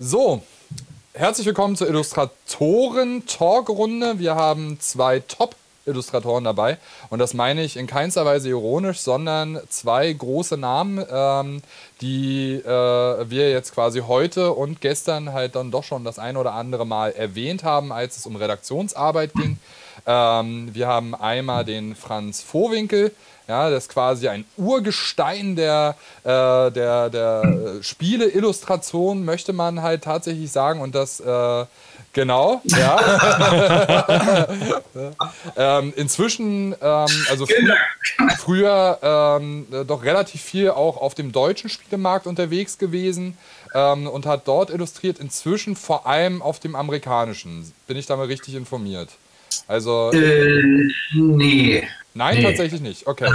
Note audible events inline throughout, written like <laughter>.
So, herzlich willkommen zur Illustratoren-Talkrunde. Wir haben zwei Top-Illustratoren dabei. Und das meine ich in keinster Weise ironisch, sondern zwei große Namen, ähm, die äh, wir jetzt quasi heute und gestern halt dann doch schon das ein oder andere Mal erwähnt haben, als es um Redaktionsarbeit ging. Ähm, wir haben einmal den Franz Vohwinkel, ja, das ist quasi ein Urgestein der, äh, der, der Spiele-Illustration, möchte man halt tatsächlich sagen. Und das, äh, genau, ja. <laughs> ähm, inzwischen, ähm, also fr früher ähm, doch relativ viel auch auf dem deutschen Spielemarkt unterwegs gewesen ähm, und hat dort illustriert. Inzwischen vor allem auf dem amerikanischen. Bin ich da mal richtig informiert? Also. Äh, nee. Nein, nee. tatsächlich nicht. Okay.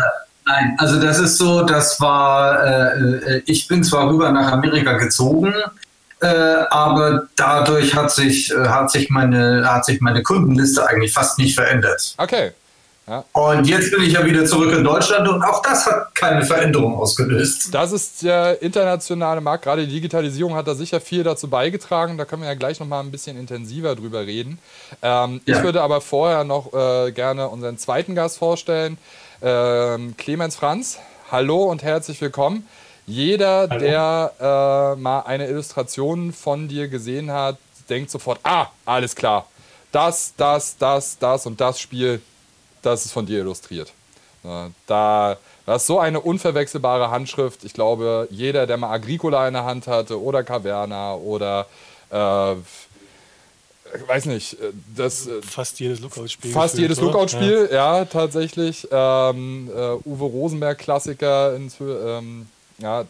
Nein, also das ist so, das war, äh, äh, ich bin zwar rüber nach Amerika gezogen, äh, aber dadurch hat sich, äh, hat, sich meine, hat sich meine Kundenliste eigentlich fast nicht verändert. Okay. Ja. Und jetzt bin ich ja wieder zurück in Deutschland und auch das hat keine Veränderung ausgelöst. Das ist der internationale Markt. Gerade die Digitalisierung hat da sicher viel dazu beigetragen. Da können wir ja gleich noch mal ein bisschen intensiver drüber reden. Ähm, ja. Ich würde aber vorher noch äh, gerne unseren zweiten Gast vorstellen. Ähm, Clemens Franz, hallo und herzlich willkommen. Jeder, hallo. der äh, mal eine Illustration von dir gesehen hat, denkt sofort, ah, alles klar. Das, das, das, das und das Spiel das ist von dir illustriert. Da, das ist so eine unverwechselbare Handschrift. Ich glaube, jeder, der mal Agricola in der Hand hatte oder Caverna oder äh, ich weiß nicht, äh, das äh, fast jedes Lookout-Spiel. Fast gefühlt, jedes Lookout-Spiel, ja. ja. tatsächlich. Ähm, äh, Uwe Rosenberg-Klassiker. Ähm, ja,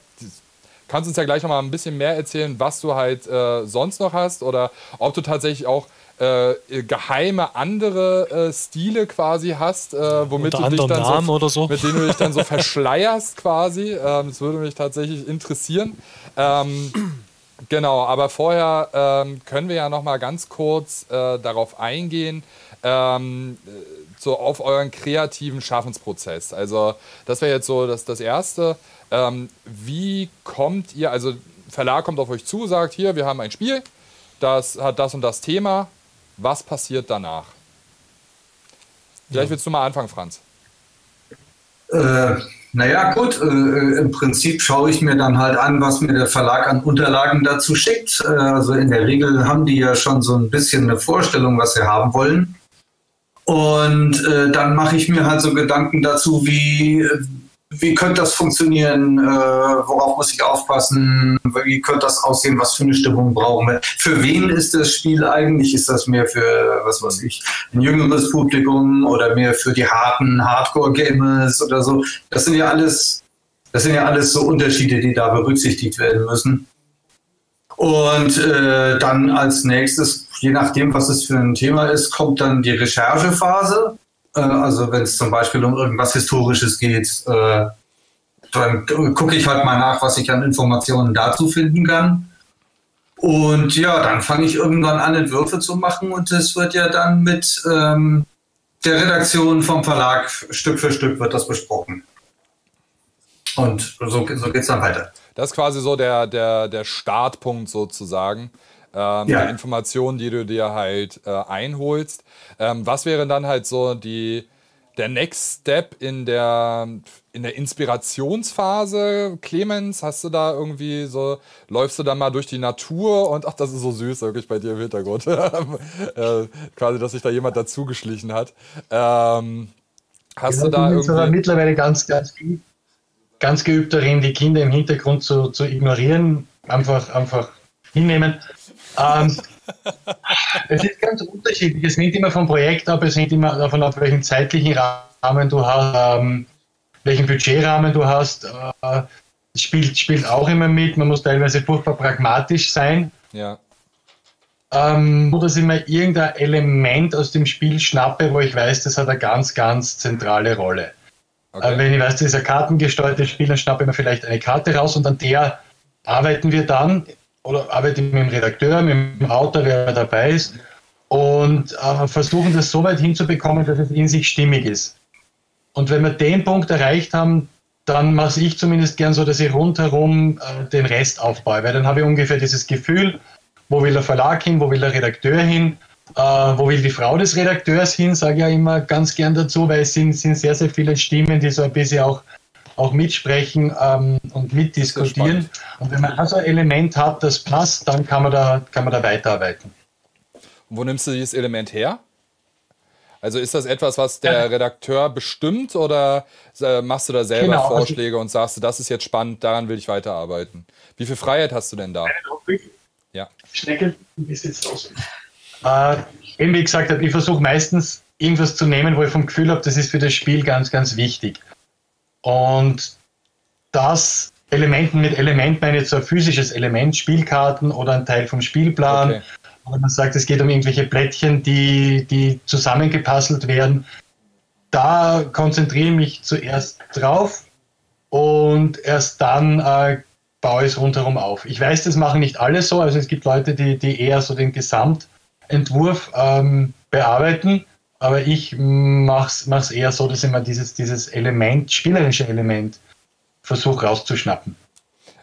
kannst uns ja gleich noch mal ein bisschen mehr erzählen, was du halt äh, sonst noch hast oder ob du tatsächlich auch äh, geheime andere äh, Stile quasi hast, äh, womit du dich dann so, so, mit denen du dich dann so verschleierst quasi. Ähm, das würde mich tatsächlich interessieren. Ähm, genau, aber vorher ähm, können wir ja noch mal ganz kurz äh, darauf eingehen. Ähm, so auf euren kreativen Schaffensprozess. Also das wäre jetzt so das, das Erste. Ähm, wie kommt ihr, also Verlag kommt auf euch zu, sagt hier, wir haben ein Spiel, das hat das und das Thema was passiert danach? Vielleicht ja. willst du mal anfangen, Franz. Äh, naja, gut, äh, im Prinzip schaue ich mir dann halt an, was mir der Verlag an Unterlagen dazu schickt. Äh, also in der Regel haben die ja schon so ein bisschen eine Vorstellung, was sie haben wollen. Und äh, dann mache ich mir halt so Gedanken dazu, wie, wie könnte das funktionieren, äh, worauf muss ich aufpassen, wie könnte das aussehen, was für eine Stimmung brauchen wir. Für wen ist das Spiel eigentlich? Ist das mehr für, was weiß ich, ein jüngeres Publikum oder mehr für die harten Hardcore-Gamers oder so? Das sind ja alles, das sind ja alles so Unterschiede, die da berücksichtigt werden müssen. Und äh, dann als nächstes, je nachdem, was es für ein Thema ist, kommt dann die Recherchephase. Äh, also wenn es zum Beispiel um irgendwas Historisches geht, äh, dann gucke ich halt mal nach, was ich an Informationen dazu finden kann. Und ja, dann fange ich irgendwann an, Entwürfe zu machen und es wird ja dann mit ähm, der Redaktion vom Verlag Stück für Stück wird das besprochen. Und so, so geht es dann weiter. Das ist quasi so der, der, der Startpunkt sozusagen ähm, ja. der Informationen, die du dir halt äh, einholst. Ähm, was wäre dann halt so die, der Next Step in der, in der Inspirationsphase, Clemens? Hast du da irgendwie so, läufst du dann mal durch die Natur und ach, das ist so süß, wirklich bei dir im Hintergrund. <laughs> äh, quasi, dass sich da jemand dazugeschlichen hat. Ähm, hast ja, du da irgendwie. Mittlerweile ganz, ganz, ganz geübt darin, die Kinder im Hintergrund zu, zu ignorieren. Einfach, einfach hinnehmen. Ähm, <laughs> es ist ganz unterschiedlich. Es hängt immer vom Projekt ab, es hängt immer davon ab, welchen zeitlichen Rahmen du hast, ähm, welchen Budgetrahmen du hast. Äh, spielt, spielt auch immer mit. Man muss teilweise furchtbar pragmatisch sein. Ja. Ähm, dass ich mir irgendein Element aus dem Spiel schnappe, wo ich weiß, das hat eine ganz, ganz zentrale Rolle. Okay. Äh, wenn ich weiß, das ist ein kartengesteuertes Spiel, dann schnappe ich mir vielleicht eine Karte raus und an der arbeiten wir dann oder arbeite mit dem Redakteur, mit dem Autor, wer dabei ist und äh, versuchen das so weit hinzubekommen, dass es in sich stimmig ist. Und wenn wir den Punkt erreicht haben, dann mache ich zumindest gern so, dass ich rundherum äh, den Rest aufbaue, weil dann habe ich ungefähr dieses Gefühl, wo will der Verlag hin, wo will der Redakteur hin, äh, wo will die Frau des Redakteurs hin, sage ich ja immer ganz gern dazu, weil es sind, sind sehr, sehr viele Stimmen, die so ein bisschen auch, auch mitsprechen ähm, und mitdiskutieren. Und wenn man also ein Element hat, das passt, dann kann man da, kann man da weiterarbeiten. wo nimmst du dieses Element her? Also ist das etwas, was der. Redakteur bestimmt oder äh, machst du da selber genau, also Vorschläge also und sagst du, das ist jetzt spannend, daran will ich weiterarbeiten? Wie viel Freiheit hast du denn da? Ja. Schnecke, wie sieht's aus? Äh, eben wie gesagt, ich versuche meistens irgendwas zu nehmen, wo ich vom Gefühl habe, das ist für das Spiel ganz, ganz wichtig. Und das Elementen mit Element meine jetzt so ein physisches Element, Spielkarten oder ein Teil vom Spielplan. Okay. Oder man sagt, es geht um irgendwelche Plättchen, die, die zusammengepuzzelt werden. Da konzentriere ich mich zuerst drauf und erst dann äh, baue ich es rundherum auf. Ich weiß, das machen nicht alle so. Also es gibt Leute, die, die eher so den Gesamtentwurf ähm, bearbeiten. Aber ich mache es eher so, dass ich mir dieses, dieses Element, spielerische Element, versuche rauszuschnappen.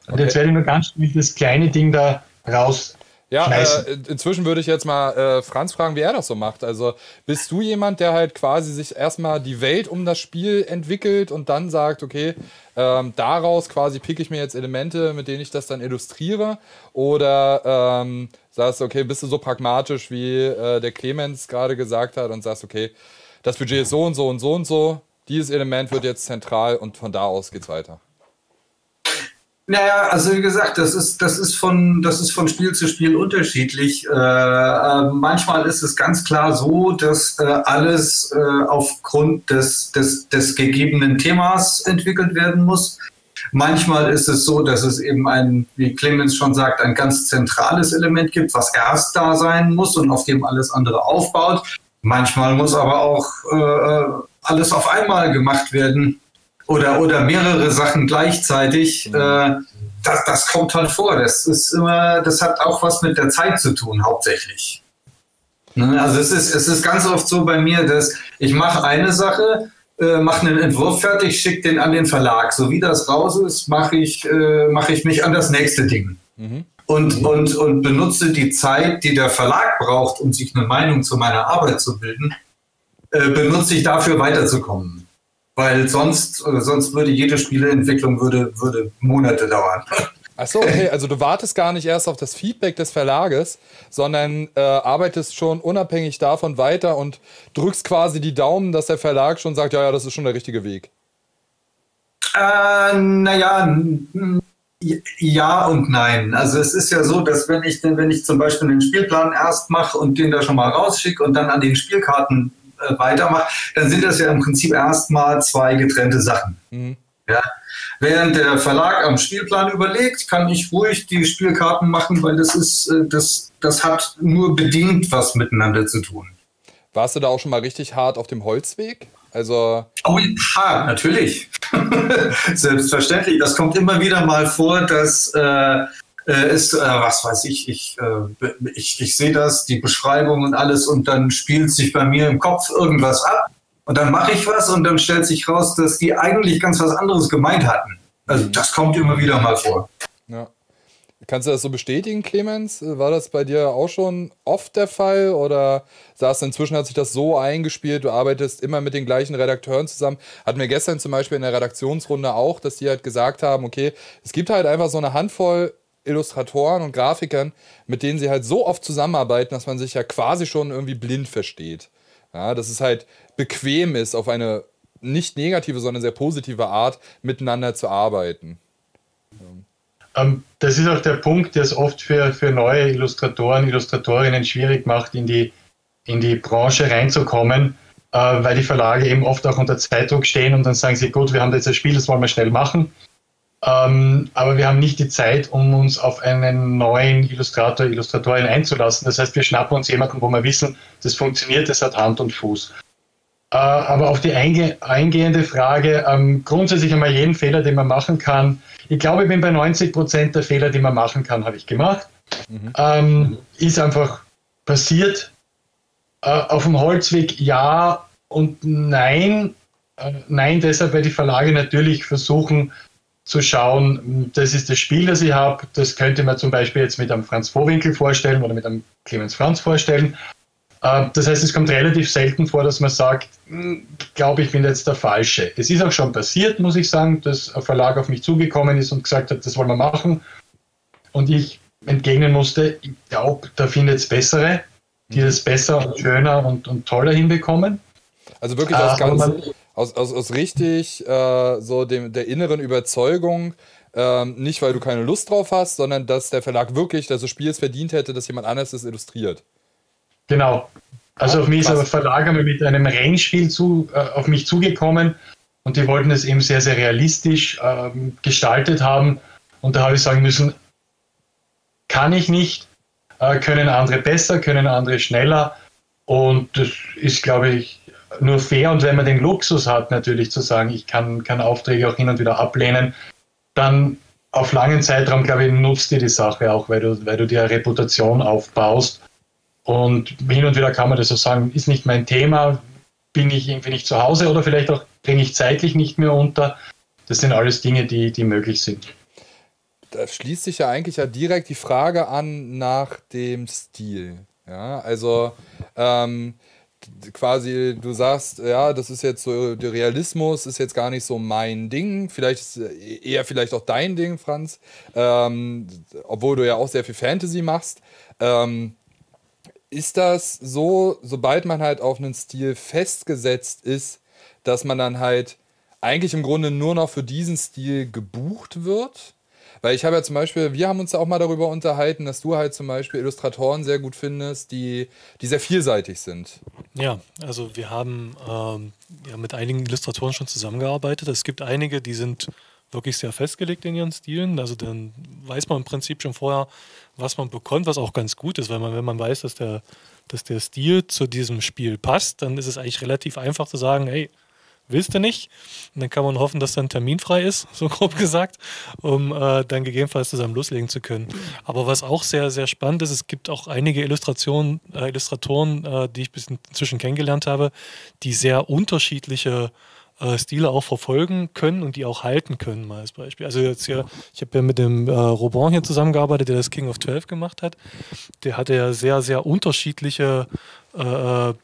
Und okay. jetzt werde ich nur ganz schnell das kleine Ding da raus ja, äh, inzwischen würde ich jetzt mal äh, Franz fragen, wie er das so macht. Also bist du jemand, der halt quasi sich erstmal die Welt um das Spiel entwickelt und dann sagt, okay, ähm, daraus quasi pick ich mir jetzt Elemente, mit denen ich das dann illustriere? Oder ähm, sagst du, okay, bist du so pragmatisch, wie äh, der Clemens gerade gesagt hat und sagst, okay, das Budget ist so und so und so und so, dieses Element wird jetzt zentral und von da aus geht's weiter. Naja, also wie gesagt, das ist, das ist, von, das ist von Spiel zu Spiel unterschiedlich. Äh, äh, manchmal ist es ganz klar so, dass äh, alles äh, aufgrund des, des, des gegebenen Themas entwickelt werden muss. Manchmal ist es so, dass es eben ein, wie Clemens schon sagt, ein ganz zentrales Element gibt, was erst da sein muss und auf dem alles andere aufbaut. Manchmal muss aber auch äh, äh alles auf einmal gemacht werden oder, oder mehrere Sachen gleichzeitig, mhm. äh, das, das kommt halt vor. Das ist immer, das hat auch was mit der Zeit zu tun, hauptsächlich. Ne? Also es ist, es ist ganz oft so bei mir, dass ich mache eine Sache, äh, mache einen Entwurf fertig, schicke den an den Verlag. So wie das raus ist, mache ich, äh, mach ich mich an das nächste Ding. Mhm. Und, mhm. und, und benutze die Zeit, die der Verlag braucht, um sich eine Meinung zu meiner Arbeit zu bilden, äh, benutze ich dafür weiterzukommen weil sonst, äh, sonst würde jede Spieleentwicklung würde, würde Monate dauern. Achso, okay, also du wartest gar nicht erst auf das Feedback des Verlages, sondern äh, arbeitest schon unabhängig davon weiter und drückst quasi die Daumen, dass der Verlag schon sagt, ja, ja, das ist schon der richtige Weg. Äh, naja, ja und nein. Also es ist ja so, dass wenn ich, wenn ich zum Beispiel den Spielplan erst mache und den da schon mal rausschicke und dann an den Spielkarten äh, weitermacht, dann sind das ja im Prinzip erstmal zwei getrennte Sachen. Mhm. Ja. Während der Verlag am Spielplan überlegt, kann ich ruhig die Spielkarten machen, weil das ist, äh, das, das hat nur bedingt was miteinander zu tun. Warst du da auch schon mal richtig hart auf dem Holzweg? Also oh ja, natürlich. <laughs> Selbstverständlich. Das kommt immer wieder mal vor, dass äh, äh, ist, äh, was weiß ich, ich, äh, ich, ich sehe das, die Beschreibung und alles und dann spielt sich bei mir im Kopf irgendwas ab und dann mache ich was und dann stellt sich raus, dass die eigentlich ganz was anderes gemeint hatten. Also mhm. das kommt immer wieder mal vor. Ja. Kannst du das so bestätigen, Clemens? War das bei dir auch schon oft der Fall oder sagst du, inzwischen hat sich das so eingespielt, du arbeitest immer mit den gleichen Redakteuren zusammen? Hatten wir gestern zum Beispiel in der Redaktionsrunde auch, dass die halt gesagt haben, okay, es gibt halt einfach so eine Handvoll Illustratoren und Grafikern, mit denen sie halt so oft zusammenarbeiten, dass man sich ja quasi schon irgendwie blind versteht. Ja, dass es halt bequem ist, auf eine nicht negative, sondern sehr positive Art miteinander zu arbeiten. Ähm, das ist auch der Punkt, der es oft für, für neue Illustratoren, Illustratorinnen schwierig macht, in die, in die Branche reinzukommen, äh, weil die Verlage eben oft auch unter Zeitdruck stehen und dann sagen sie, gut, wir haben jetzt ein Spiel, das wollen wir schnell machen. Ähm, aber wir haben nicht die Zeit, um uns auf einen neuen Illustrator, Illustratorin einzulassen. Das heißt, wir schnappen uns jemanden, wo wir wissen, das funktioniert, das hat Hand und Fuß. Äh, aber auf die einge eingehende Frage, ähm, grundsätzlich einmal jeden Fehler, den man machen kann. Ich glaube, ich bin bei 90 Prozent der Fehler, die man machen kann, habe ich gemacht. Mhm. Ähm, ist einfach passiert. Äh, auf dem Holzweg ja und nein. Äh, nein, deshalb, weil die Verlage natürlich versuchen, zu schauen, das ist das Spiel, das ich habe, das könnte man zum Beispiel jetzt mit einem Franz Vorwinkel vorstellen oder mit einem Clemens Franz vorstellen. Äh, das heißt, es kommt relativ selten vor, dass man sagt, hm, glaube ich bin jetzt der Falsche. Es ist auch schon passiert, muss ich sagen, dass ein Verlag auf mich zugekommen ist und gesagt hat, das wollen wir machen. Und ich entgegnen musste, ich glaube, da findet es bessere, die das besser und schöner und, und toller hinbekommen. Also wirklich aus, äh, ganz, aus, aus, aus richtig äh, so dem, der inneren Überzeugung, ähm, nicht weil du keine Lust drauf hast, sondern dass der Verlag wirklich, dass das Spiel es verdient hätte, dass jemand anderes es illustriert. Genau. Also auf mich ist ein Verlag mit einem Rennspiel zu, äh, auf mich zugekommen und die wollten es eben sehr, sehr realistisch ähm, gestaltet haben. Und da habe ich sagen müssen, kann ich nicht, äh, können andere besser, können andere schneller. Und das ist, glaube ich, nur fair. Und wenn man den Luxus hat, natürlich zu sagen, ich kann, kann Aufträge auch hin und wieder ablehnen, dann auf langen Zeitraum, glaube ich, nutzt dir die Sache auch, weil du, weil du dir eine Reputation aufbaust. Und hin und wieder kann man das so sagen, ist nicht mein Thema, bin ich irgendwie nicht zu Hause oder vielleicht auch bringe ich zeitlich nicht mehr unter. Das sind alles Dinge, die, die möglich sind da schließt sich ja eigentlich ja direkt die Frage an nach dem Stil. Ja, also ähm, quasi, du sagst, ja, das ist jetzt so, der Realismus ist jetzt gar nicht so mein Ding, vielleicht ist eher vielleicht auch dein Ding, Franz, ähm, obwohl du ja auch sehr viel Fantasy machst. Ähm, ist das so, sobald man halt auf einen Stil festgesetzt ist, dass man dann halt eigentlich im Grunde nur noch für diesen Stil gebucht wird? Weil ich habe ja zum Beispiel, wir haben uns auch mal darüber unterhalten, dass du halt zum Beispiel Illustratoren sehr gut findest, die, die sehr vielseitig sind. Ja, also wir haben ähm, ja, mit einigen Illustratoren schon zusammengearbeitet. Es gibt einige, die sind wirklich sehr festgelegt in ihren Stilen. Also dann weiß man im Prinzip schon vorher, was man bekommt, was auch ganz gut ist, weil man, wenn man weiß, dass der, dass der Stil zu diesem Spiel passt, dann ist es eigentlich relativ einfach zu sagen, hey, willst du nicht. Und dann kann man hoffen, dass dann Termin frei ist, <laughs> so grob gesagt, um äh, dann gegebenenfalls zusammen loslegen zu können. Aber was auch sehr, sehr spannend ist, es gibt auch einige Illustrationen, äh, Illustratoren, äh, die ich bis inzwischen kennengelernt habe, die sehr unterschiedliche äh, Stile auch verfolgen können und die auch halten können, mal als Beispiel. Also jetzt hier, ich habe ja mit dem äh, Robon hier zusammengearbeitet, der das King of 12 gemacht hat. Der hatte ja sehr, sehr unterschiedliche äh äh,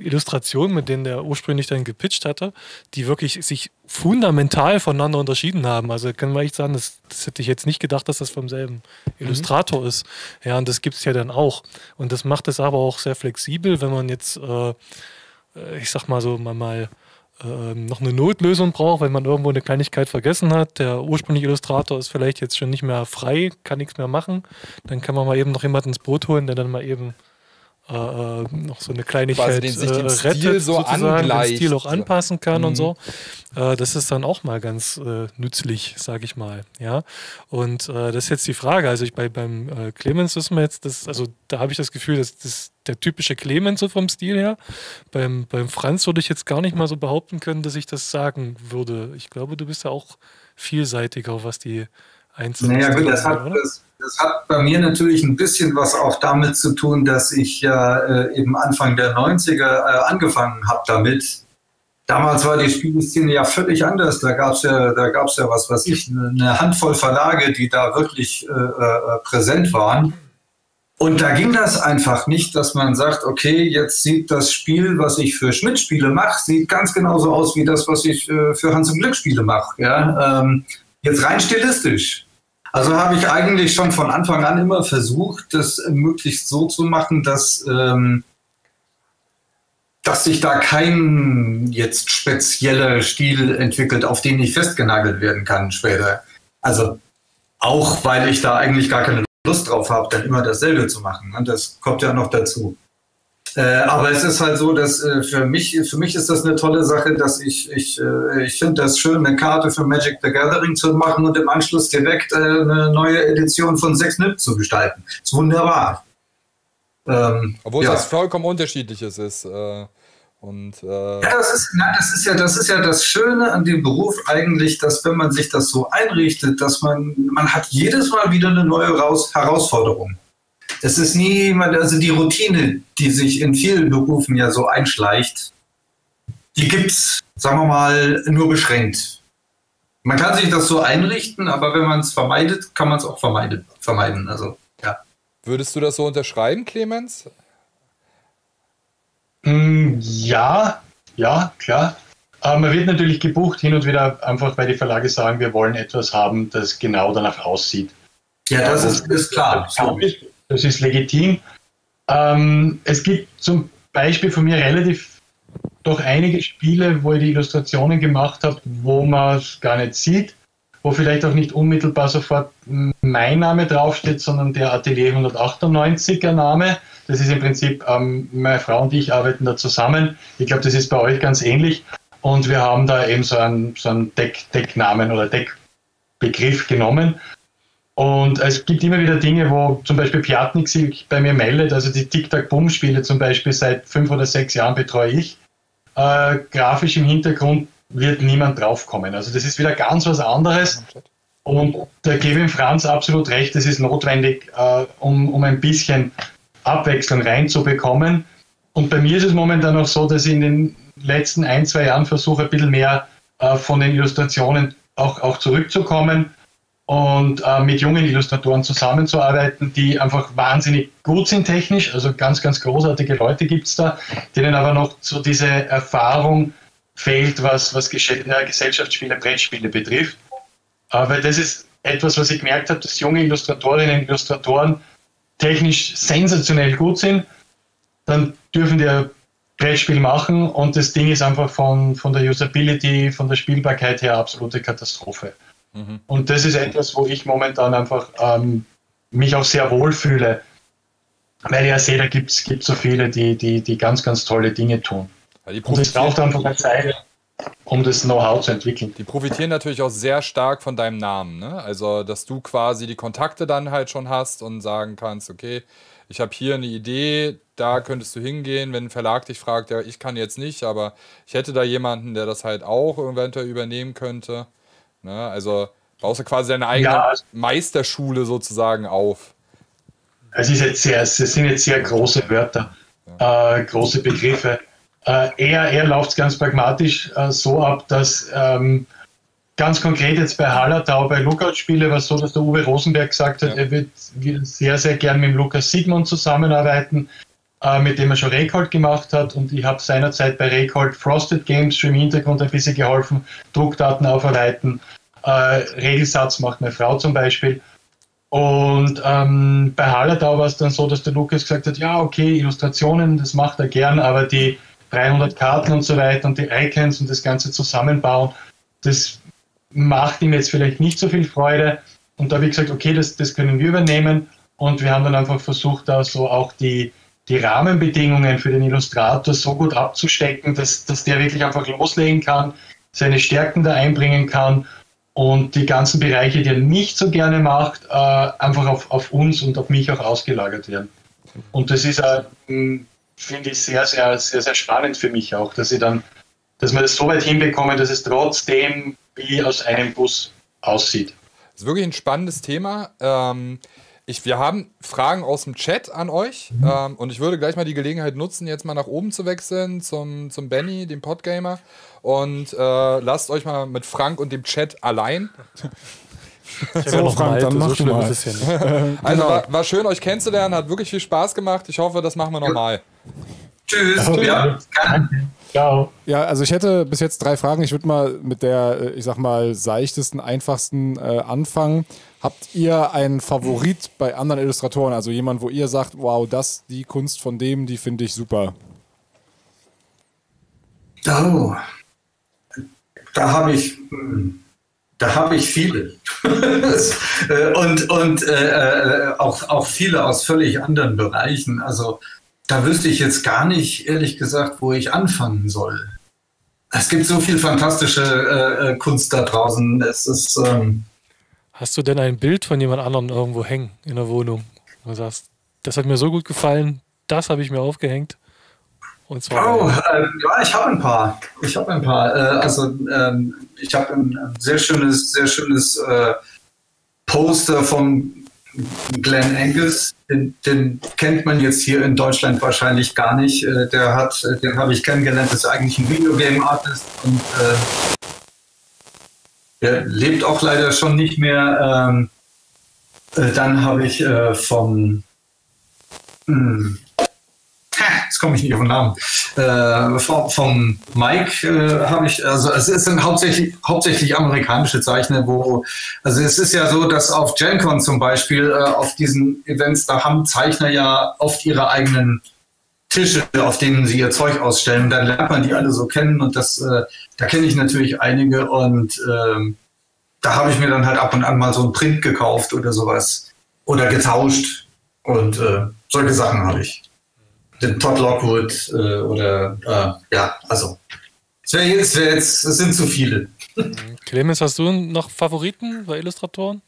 Illustrationen, mit denen der ursprünglich dann gepitcht hatte, die wirklich sich fundamental voneinander unterschieden haben. Also kann man echt sagen, das, das hätte ich jetzt nicht gedacht, dass das vom selben mhm. Illustrator ist. Ja, und das gibt es ja dann auch. Und das macht es aber auch sehr flexibel, wenn man jetzt, äh, äh ich sag mal so, mal, mal äh, noch eine Notlösung braucht, wenn man irgendwo eine Kleinigkeit vergessen hat. Der ursprüngliche Illustrator ist vielleicht jetzt schon nicht mehr frei, kann nichts mehr machen. Dann kann man mal eben noch jemanden ins Boot holen, der dann mal eben äh, äh, noch so eine Kleinigkeit den, sich den äh, rettet, so sozusagen, den Stil auch anpassen kann mhm. und so. Äh, das ist dann auch mal ganz äh, nützlich, sage ich mal. Ja, und äh, das ist jetzt die Frage. Also ich bei beim Clemens ist mir jetzt das, also da habe ich das Gefühl, dass das der typische Clemens so vom Stil her. Beim, beim Franz würde ich jetzt gar nicht mal so behaupten können, dass ich das sagen würde. Ich glaube, du bist ja auch vielseitiger, was die einzelnen. Naja, gut, das hat, das, das hat bei mir natürlich ein bisschen was auch damit zu tun, dass ich ja äh, eben Anfang der 90er äh, angefangen habe damit. Damals war die Spieleszene ja völlig anders. Da gab es ja, da gab's ja was weiß ich, eine Handvoll Verlage, die da wirklich äh, äh, präsent waren. Und da ging das einfach nicht, dass man sagt, okay, jetzt sieht das Spiel, was ich für Schmidt-Spiele mache, sieht ganz genauso aus wie das, was ich äh, für Hans im Glück Spiele mache. Ja? Ähm, jetzt rein stilistisch. Also habe ich eigentlich schon von Anfang an immer versucht, das möglichst so zu machen, dass, ähm, dass sich da kein jetzt spezieller Stil entwickelt, auf den ich festgenagelt werden kann später. Also auch weil ich da eigentlich gar keine Lust drauf habe, dann immer dasselbe zu machen. Und das kommt ja noch dazu. Äh, aber es ist halt so, dass äh, für mich, für mich ist das eine tolle Sache, dass ich, ich, äh, ich finde das schön, eine Karte für Magic the Gathering zu machen und im Anschluss direkt äh, eine neue Edition von Sex Nip zu gestalten. ist wunderbar. Ähm, Obwohl ja. das vollkommen unterschiedliches ist. Äh, und, äh ja, das ist, na, das, ist ja, das ist ja das Schöne an dem Beruf eigentlich, dass wenn man sich das so einrichtet, dass man, man hat jedes Mal wieder eine neue Raus Herausforderung es ist nie, also die Routine, die sich in vielen Berufen ja so einschleicht, die gibt es, sagen wir mal, nur beschränkt. Man kann sich das so einrichten, aber wenn man es vermeidet, kann man es auch vermeiden. vermeiden. Also, ja. Würdest du das so unterschreiben, Clemens? Mm, ja, ja, klar. Aber man wird natürlich gebucht hin und wieder, einfach weil die Verlage sagen, wir wollen etwas haben, das genau danach aussieht. Ja, das ist, ist klar. Das ist legitim. Ähm, es gibt zum Beispiel von mir relativ doch einige Spiele, wo ich die Illustrationen gemacht habe, wo man es gar nicht sieht, wo vielleicht auch nicht unmittelbar sofort mein Name draufsteht, sondern der Atelier 198er Name. Das ist im Prinzip, ähm, meine Frau und ich arbeiten da zusammen. Ich glaube, das ist bei euch ganz ähnlich. Und wir haben da eben so einen, so einen Deck, Decknamen oder Deckbegriff genommen. Und es gibt immer wieder Dinge, wo zum Beispiel Piatnik sich bei mir meldet. Also die Tic-Tac-Boom-Spiele zum Beispiel seit fünf oder sechs Jahren betreue ich. Äh, grafisch im Hintergrund wird niemand draufkommen. Also das ist wieder ganz was anderes. Und da gebe ich Franz absolut recht, das ist notwendig, äh, um, um ein bisschen Abwechslung reinzubekommen. Und bei mir ist es momentan auch so, dass ich in den letzten ein, zwei Jahren versuche, ein bisschen mehr äh, von den Illustrationen auch, auch zurückzukommen und äh, mit jungen Illustratoren zusammenzuarbeiten, die einfach wahnsinnig gut sind technisch. Also ganz, ganz großartige Leute gibt es da, denen aber noch so diese Erfahrung fehlt, was, was Gesellschaftsspiele, Brettspiele betrifft. Aber das ist etwas, was ich gemerkt habe, dass junge Illustratorinnen und Illustratoren technisch sensationell gut sind. Dann dürfen die ein Brettspiel machen und das Ding ist einfach von, von der Usability, von der Spielbarkeit her absolute Katastrophe. Mhm. Und das ist etwas, wo ich momentan einfach ähm, mich auch sehr wohl fühle, weil ich ja sehe, da gibt es so viele, die, die, die ganz, ganz tolle Dinge tun. Und es braucht einfach eine Zeit, um das Know-how zu entwickeln. Die profitieren natürlich auch sehr stark von deinem Namen. Ne? Also, dass du quasi die Kontakte dann halt schon hast und sagen kannst, okay, ich habe hier eine Idee, da könntest du hingehen, wenn ein Verlag dich fragt, ja, ich kann jetzt nicht, aber ich hätte da jemanden, der das halt auch eventuell übernehmen könnte. Ne? Also baust du quasi deine eigene ja, Meisterschule sozusagen auf. Es, ist jetzt sehr, es sind jetzt sehr große Wörter, ja. äh, große Begriffe. Äh, eher eher läuft es ganz pragmatisch äh, so ab, dass ähm, ganz konkret jetzt bei Hallertau, bei Lookout-Spiele war es so, dass der Uwe Rosenberg gesagt hat, ja. er wird sehr, sehr gern mit dem Lukas Sigmund zusammenarbeiten, äh, mit dem er schon Record gemacht hat. Und ich habe seinerzeit bei Record Frosted Games schon im Hintergrund ein bisschen geholfen, Druckdaten aufarbeiten. Äh, Regelsatz macht meine Frau zum Beispiel. Und ähm, bei Hallertau war es dann so, dass der Lukas gesagt hat, ja, okay, Illustrationen, das macht er gern, aber die 300 Karten und so weiter und die Icons und das Ganze zusammenbauen, das macht ihm jetzt vielleicht nicht so viel Freude. Und da habe ich gesagt, okay, das, das können wir übernehmen. Und wir haben dann einfach versucht, da so auch die, die Rahmenbedingungen für den Illustrator so gut abzustecken, dass, dass der wirklich einfach loslegen kann, seine Stärken da einbringen kann und die ganzen Bereiche, die er nicht so gerne macht, äh, einfach auf, auf uns und auf mich auch ausgelagert werden. Und das ist ein finde ich sehr, sehr, sehr, sehr spannend für mich auch, dass ich dann, dass wir das so weit hinbekommen, dass es trotzdem wie aus einem Bus aussieht. Das ist wirklich ein spannendes Thema. Ähm, ich, wir haben Fragen aus dem Chat an euch mhm. ähm, und ich würde gleich mal die Gelegenheit nutzen, jetzt mal nach oben zu wechseln zum, zum Benny, dem Podgamer. Und äh, lasst euch mal mit Frank und dem Chat allein. so, Frank, dann mach so du mal. <laughs> also genau. war, war, schön, euch kennenzulernen, hat wirklich viel Spaß gemacht. Ich hoffe, das machen wir nochmal. Tschüss. Ja. Ciao. Ja, also ich hätte bis jetzt drei Fragen. Ich würde mal mit der, äh, ich sag mal, seichtesten, einfachsten äh, anfangen. Habt ihr einen Favorit bei anderen Illustratoren? Also jemand, wo ihr sagt, wow, das, die Kunst von dem, die finde ich super. Oh. Da habe ich. Da habe ich viele. <laughs> Und und äh, äh, auch, auch viele aus völlig anderen Bereichen. Also da wüsste ich jetzt gar nicht, ehrlich gesagt, wo ich anfangen soll. Es gibt so viel fantastische äh, äh Kunst da draußen. Es ist. Ähm Hast du denn ein Bild von jemand anderem irgendwo hängen in der Wohnung? Du sagst, das hat mir so gut gefallen, das habe ich mir aufgehängt. Und zwar oh, äh, ja, ich habe ein paar. Ich habe ein paar. Äh, also ähm, ich habe ein, sehr schönes, sehr schönes äh, Poster von Glenn Angus. Den, den, kennt man jetzt hier in Deutschland wahrscheinlich gar nicht. Äh, der hat, äh, den habe ich kennengelernt. Ist eigentlich ein Videogame Artist und äh, der lebt auch leider schon nicht mehr. Ähm, äh, dann habe ich äh, vom, mh, hm, <laughs> jetzt komme ich nicht auf den Namen, äh, vom, Mike äh, habe ich, also es sind hauptsächlich, hauptsächlich amerikanische Zeichner, wo, also es ist ja so, dass auf GenCon zum Beispiel, äh, auf diesen Events, da haben Zeichner ja oft ihre eigenen Tische, auf denen sie ihr Zeug ausstellen. Dann lernt man die alle so kennen und das, äh, da kenne ich natürlich einige und ähm, da habe ich mir dann halt ab und an mal so ein Print gekauft oder sowas oder getauscht und äh, solche Sachen habe ich. Den Todd Lockwood äh, oder äh, ja, also es, wär, es, wär jetzt, es sind zu viele. Clemens, hast du noch Favoriten bei Illustratoren?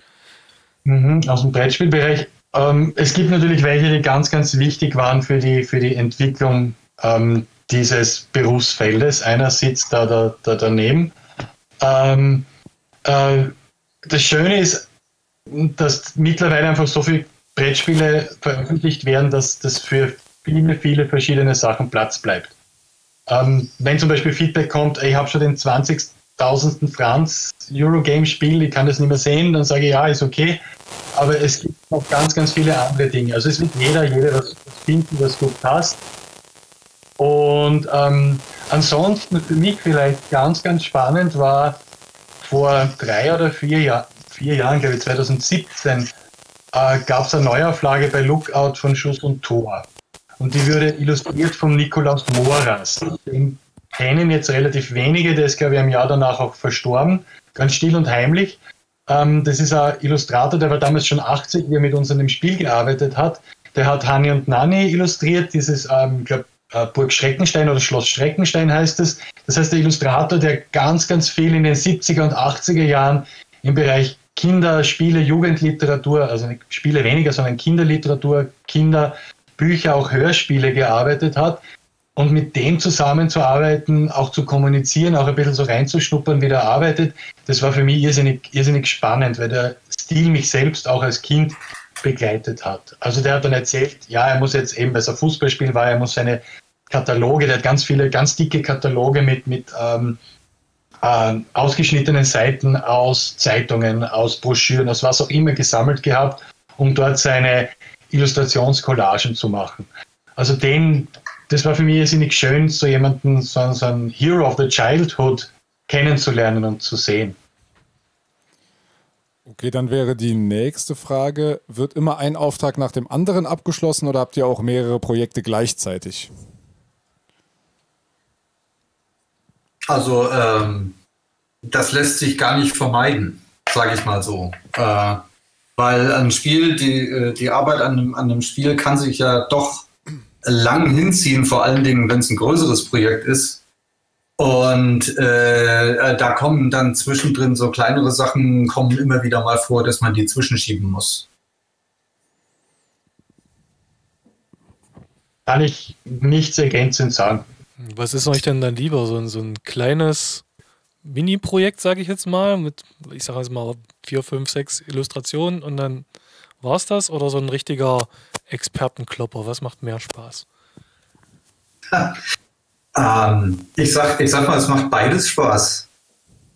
Mhm, aus dem Brettspielbereich ähm, es gibt natürlich welche, die ganz, ganz wichtig waren für die, für die Entwicklung ähm, dieses Berufsfeldes. Einer sitzt da, da, da daneben. Ähm, äh, das Schöne ist, dass mittlerweile einfach so viele Brettspiele veröffentlicht werden, dass das für viele, viele verschiedene Sachen Platz bleibt. Ähm, wenn zum Beispiel Feedback kommt, ich habe schon den 20.000. Franz Eurogame-Spiel, ich kann das nicht mehr sehen, dann sage ich, ja, ist okay. Aber es gibt noch ganz, ganz viele andere Dinge. Also es wird jeder, jeder was finden, was gut passt. Und ähm, ansonsten für mich vielleicht ganz, ganz spannend war vor drei oder vier, Jahr, vier Jahren, glaube ich, 2017, äh, gab es eine Neuauflage bei Lookout von Schuss und Tor. Und die wurde illustriert von Nikolaus Moras. Den kennen jetzt relativ wenige, der ist, glaube ich, im Jahr danach auch verstorben, ganz still und heimlich. Ähm, das ist ein Illustrator, der war damals schon 80, wie er mit uns an dem Spiel gearbeitet hat. Der hat Hani und Nani illustriert, dieses, ähm, ich glaube, äh, Burg Schreckenstein oder Schloss Schreckenstein heißt es. Das heißt, der Illustrator, der ganz, ganz viel in den 70er und 80er Jahren im Bereich Kinder, Spiele, Jugendliteratur, also Spiele weniger, sondern Kinderliteratur, Kinderbücher, auch Hörspiele gearbeitet hat. Und mit dem zusammenzuarbeiten, auch zu kommunizieren, auch ein bisschen so reinzuschnuppern, wie der arbeitet, das war für mich irrsinnig, irrsinnig spannend, weil der Stil mich selbst auch als Kind begleitet hat. Also der hat dann erzählt, ja, er muss jetzt eben, weil ein Fußballspiel war, er muss seine Kataloge, der hat ganz viele, ganz dicke Kataloge mit, mit ähm, äh, ausgeschnittenen Seiten aus Zeitungen, aus Broschüren, aus was auch immer gesammelt gehabt, um dort seine Illustrationscollagen zu machen. Also den, das war für mich irrsinnig schön, so jemanden, so, so einen Hero of the Childhood kennenzulernen und zu sehen. Okay, dann wäre die nächste Frage, wird immer ein Auftrag nach dem anderen abgeschlossen oder habt ihr auch mehrere Projekte gleichzeitig? Also ähm, das lässt sich gar nicht vermeiden, sage ich mal so. Äh, weil ein Spiel, die, äh, die Arbeit an einem, an einem Spiel kann sich ja doch lang hinziehen, vor allen Dingen, wenn es ein größeres Projekt ist. Und äh, äh, da kommen dann zwischendrin so kleinere Sachen, kommen immer wieder mal vor, dass man die zwischenschieben muss. Kann ich nichts ergänzend sagen. Was ist euch denn dann lieber? So ein, so ein kleines Mini-Projekt, sage ich jetzt mal, mit, ich sage jetzt mal, vier, fünf, sechs Illustrationen und dann war es das? Oder so ein richtiger Expertenklopper? Was macht mehr Spaß? <laughs> ähm, ich, sag, ich sag mal, es macht beides Spaß.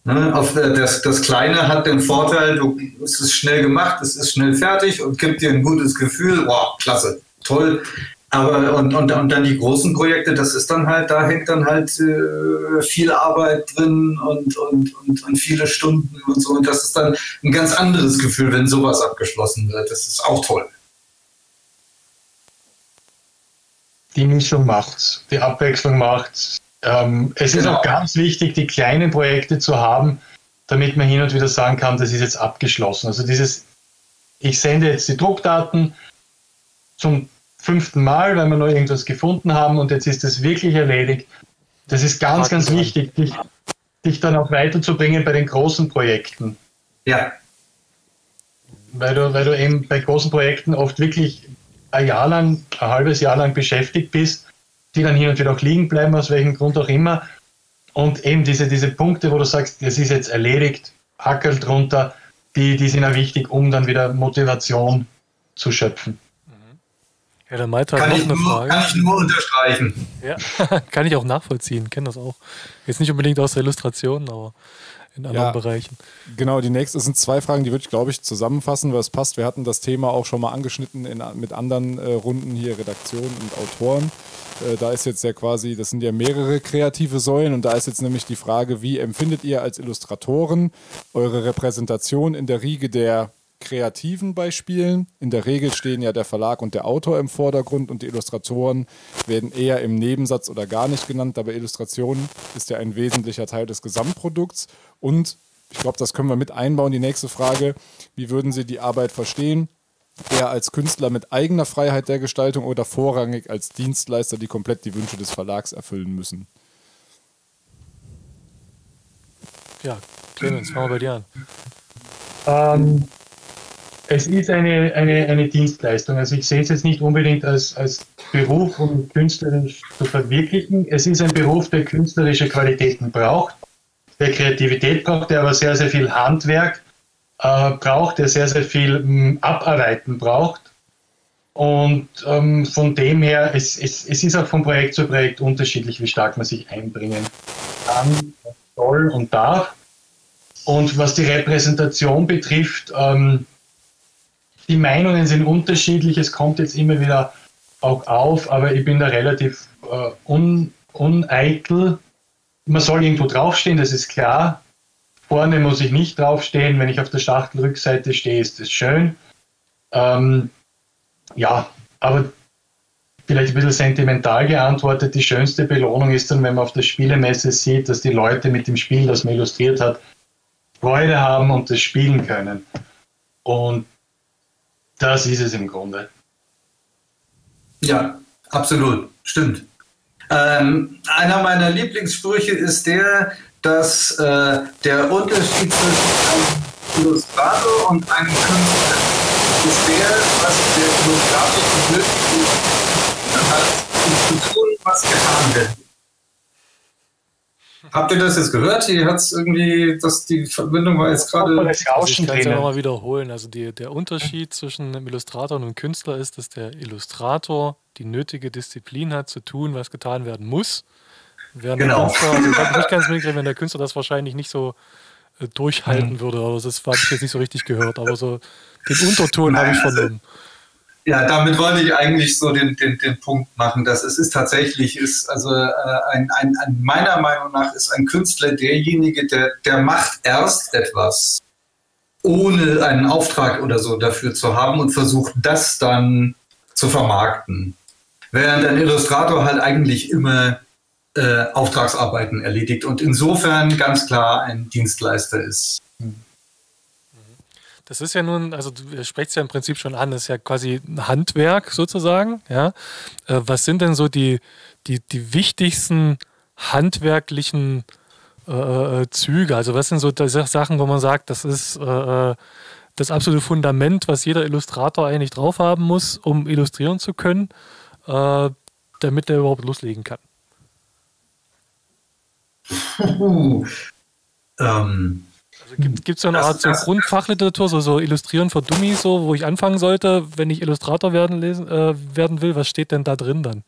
Ne? Auf, äh, das, das Kleine hat den Vorteil, du, es ist schnell gemacht, es ist schnell fertig und gibt dir ein gutes Gefühl. Wow, klasse, toll. Aber und, und, und dann die großen Projekte, das ist dann halt, da hängt dann halt äh, viel Arbeit drin und, und, und, und viele Stunden und so. Und das ist dann ein ganz anderes Gefühl, wenn sowas abgeschlossen wird. Das ist auch toll. Die Mischung macht's, die Abwechslung macht's. Ähm, es genau. ist auch ganz wichtig, die kleinen Projekte zu haben, damit man hin und wieder sagen kann, das ist jetzt abgeschlossen. Also dieses, ich sende jetzt die Druckdaten zum fünften Mal, weil wir noch irgendwas gefunden haben und jetzt ist es wirklich erledigt. Das ist ganz, ganz wichtig, dich, dich dann auch weiterzubringen bei den großen Projekten. Ja. Weil du, weil du eben bei großen Projekten oft wirklich ein Jahr lang, ein halbes Jahr lang beschäftigt bist, die dann hin und wieder auch liegen bleiben, aus welchem Grund auch immer. Und eben diese, diese Punkte, wo du sagst, das ist jetzt erledigt, Hackel drunter, die, die sind ja wichtig, um dann wieder Motivation zu schöpfen. Ja, der Malte hat kann noch eine nur, Frage. Kann ich nur unterstreichen. Ja, <laughs> kann ich auch nachvollziehen, kenne das auch. Jetzt nicht unbedingt aus der Illustration, aber in anderen ja, Bereichen. Genau, die nächste sind zwei Fragen, die würde ich, glaube ich, zusammenfassen, weil es passt. Wir hatten das Thema auch schon mal angeschnitten in, mit anderen äh, Runden hier, Redaktion und Autoren. Äh, da ist jetzt ja quasi, das sind ja mehrere kreative Säulen und da ist jetzt nämlich die Frage, wie empfindet ihr als Illustratoren eure Repräsentation in der Riege der Kreativen bei Spielen. In der Regel stehen ja der Verlag und der Autor im Vordergrund und die Illustratoren werden eher im Nebensatz oder gar nicht genannt. Aber Illustration ist ja ein wesentlicher Teil des Gesamtprodukts. Und ich glaube, das können wir mit einbauen. Die nächste Frage, wie würden Sie die Arbeit verstehen? Eher als Künstler mit eigener Freiheit der Gestaltung oder vorrangig als Dienstleister, die komplett die Wünsche des Verlags erfüllen müssen? Ja, Clemens, fangen wir bei dir an. Ähm, es ist eine, eine, eine Dienstleistung. Also ich sehe es jetzt nicht unbedingt als, als Beruf, um künstlerisch zu verwirklichen. Es ist ein Beruf, der künstlerische Qualitäten braucht, der Kreativität braucht, der aber sehr, sehr viel Handwerk äh, braucht, der sehr, sehr viel m, hm, Abarbeiten braucht. Und ähm, von dem her, es, es, es ist auch von Projekt zu Projekt unterschiedlich, wie stark man sich einbringen kann, soll und darf. Und was die Repräsentation betrifft, ähm, die Meinungen sind unterschiedlich, es kommt jetzt immer wieder auch auf, aber ich bin da relativ äh, un, uneitel. Man soll irgendwo draufstehen, das ist klar. Vorne muss ich nicht draufstehen. Wenn ich auf der Schachtelrückseite stehe, ist das schön. Ähm, ja, aber vielleicht ein bisschen sentimental geantwortet, die schönste Belohnung ist dann, wenn man auf der Spielemesse sieht, dass die Leute mit dem Spiel, das man illustriert hat, Freude haben und das spielen können. Und das ist es im Grunde. Ja, absolut, stimmt. Ähm, einer meiner Lieblingssprüche ist der, dass äh, der Unterschied zwischen einem Illustrator und einem Künstler ist der, was der Illustrator benötigt hat, zu tun, was getan wird. Habt ihr das jetzt gehört? Hier hat es irgendwie, dass die Verbindung war jetzt gerade. Also ich kann es ja nochmal wiederholen. Also die, der Unterschied zwischen einem Illustrator und einem Künstler ist, dass der Illustrator die nötige Disziplin hat, zu tun, was getan werden muss. Während genau. der Künstler, also ich nicht <laughs> ganz mitkriegen, wenn der Künstler das wahrscheinlich nicht so äh, durchhalten mhm. würde. Aber das habe ich jetzt nicht so richtig gehört. Aber so den Unterton habe ich <laughs> vernommen. Ja, damit wollte ich eigentlich so den, den, den Punkt machen, dass es ist tatsächlich, ist also äh, ein, ein, ein, meiner Meinung nach ist ein Künstler derjenige, der, der macht erst etwas, ohne einen Auftrag oder so dafür zu haben und versucht das dann zu vermarkten. Während ein Illustrator halt eigentlich immer äh, Auftragsarbeiten erledigt und insofern ganz klar ein Dienstleister ist. Das ist ja nun, also du sprichst ja im Prinzip schon an, das ist ja quasi ein Handwerk sozusagen. Ja? Äh, was sind denn so die, die, die wichtigsten handwerklichen äh, äh Züge? Also was sind so Sachen, wo man sagt, das ist äh, äh, das absolute Fundament, was jeder Illustrator eigentlich drauf haben muss, um illustrieren zu können, äh, damit er überhaupt loslegen kann? <laughs> ähm, also gibt es so eine Art so Grundfachliteratur, so, so Illustrieren für Dummies, so, wo ich anfangen sollte, wenn ich Illustrator werden, lesen, äh, werden will? Was steht denn da drin dann?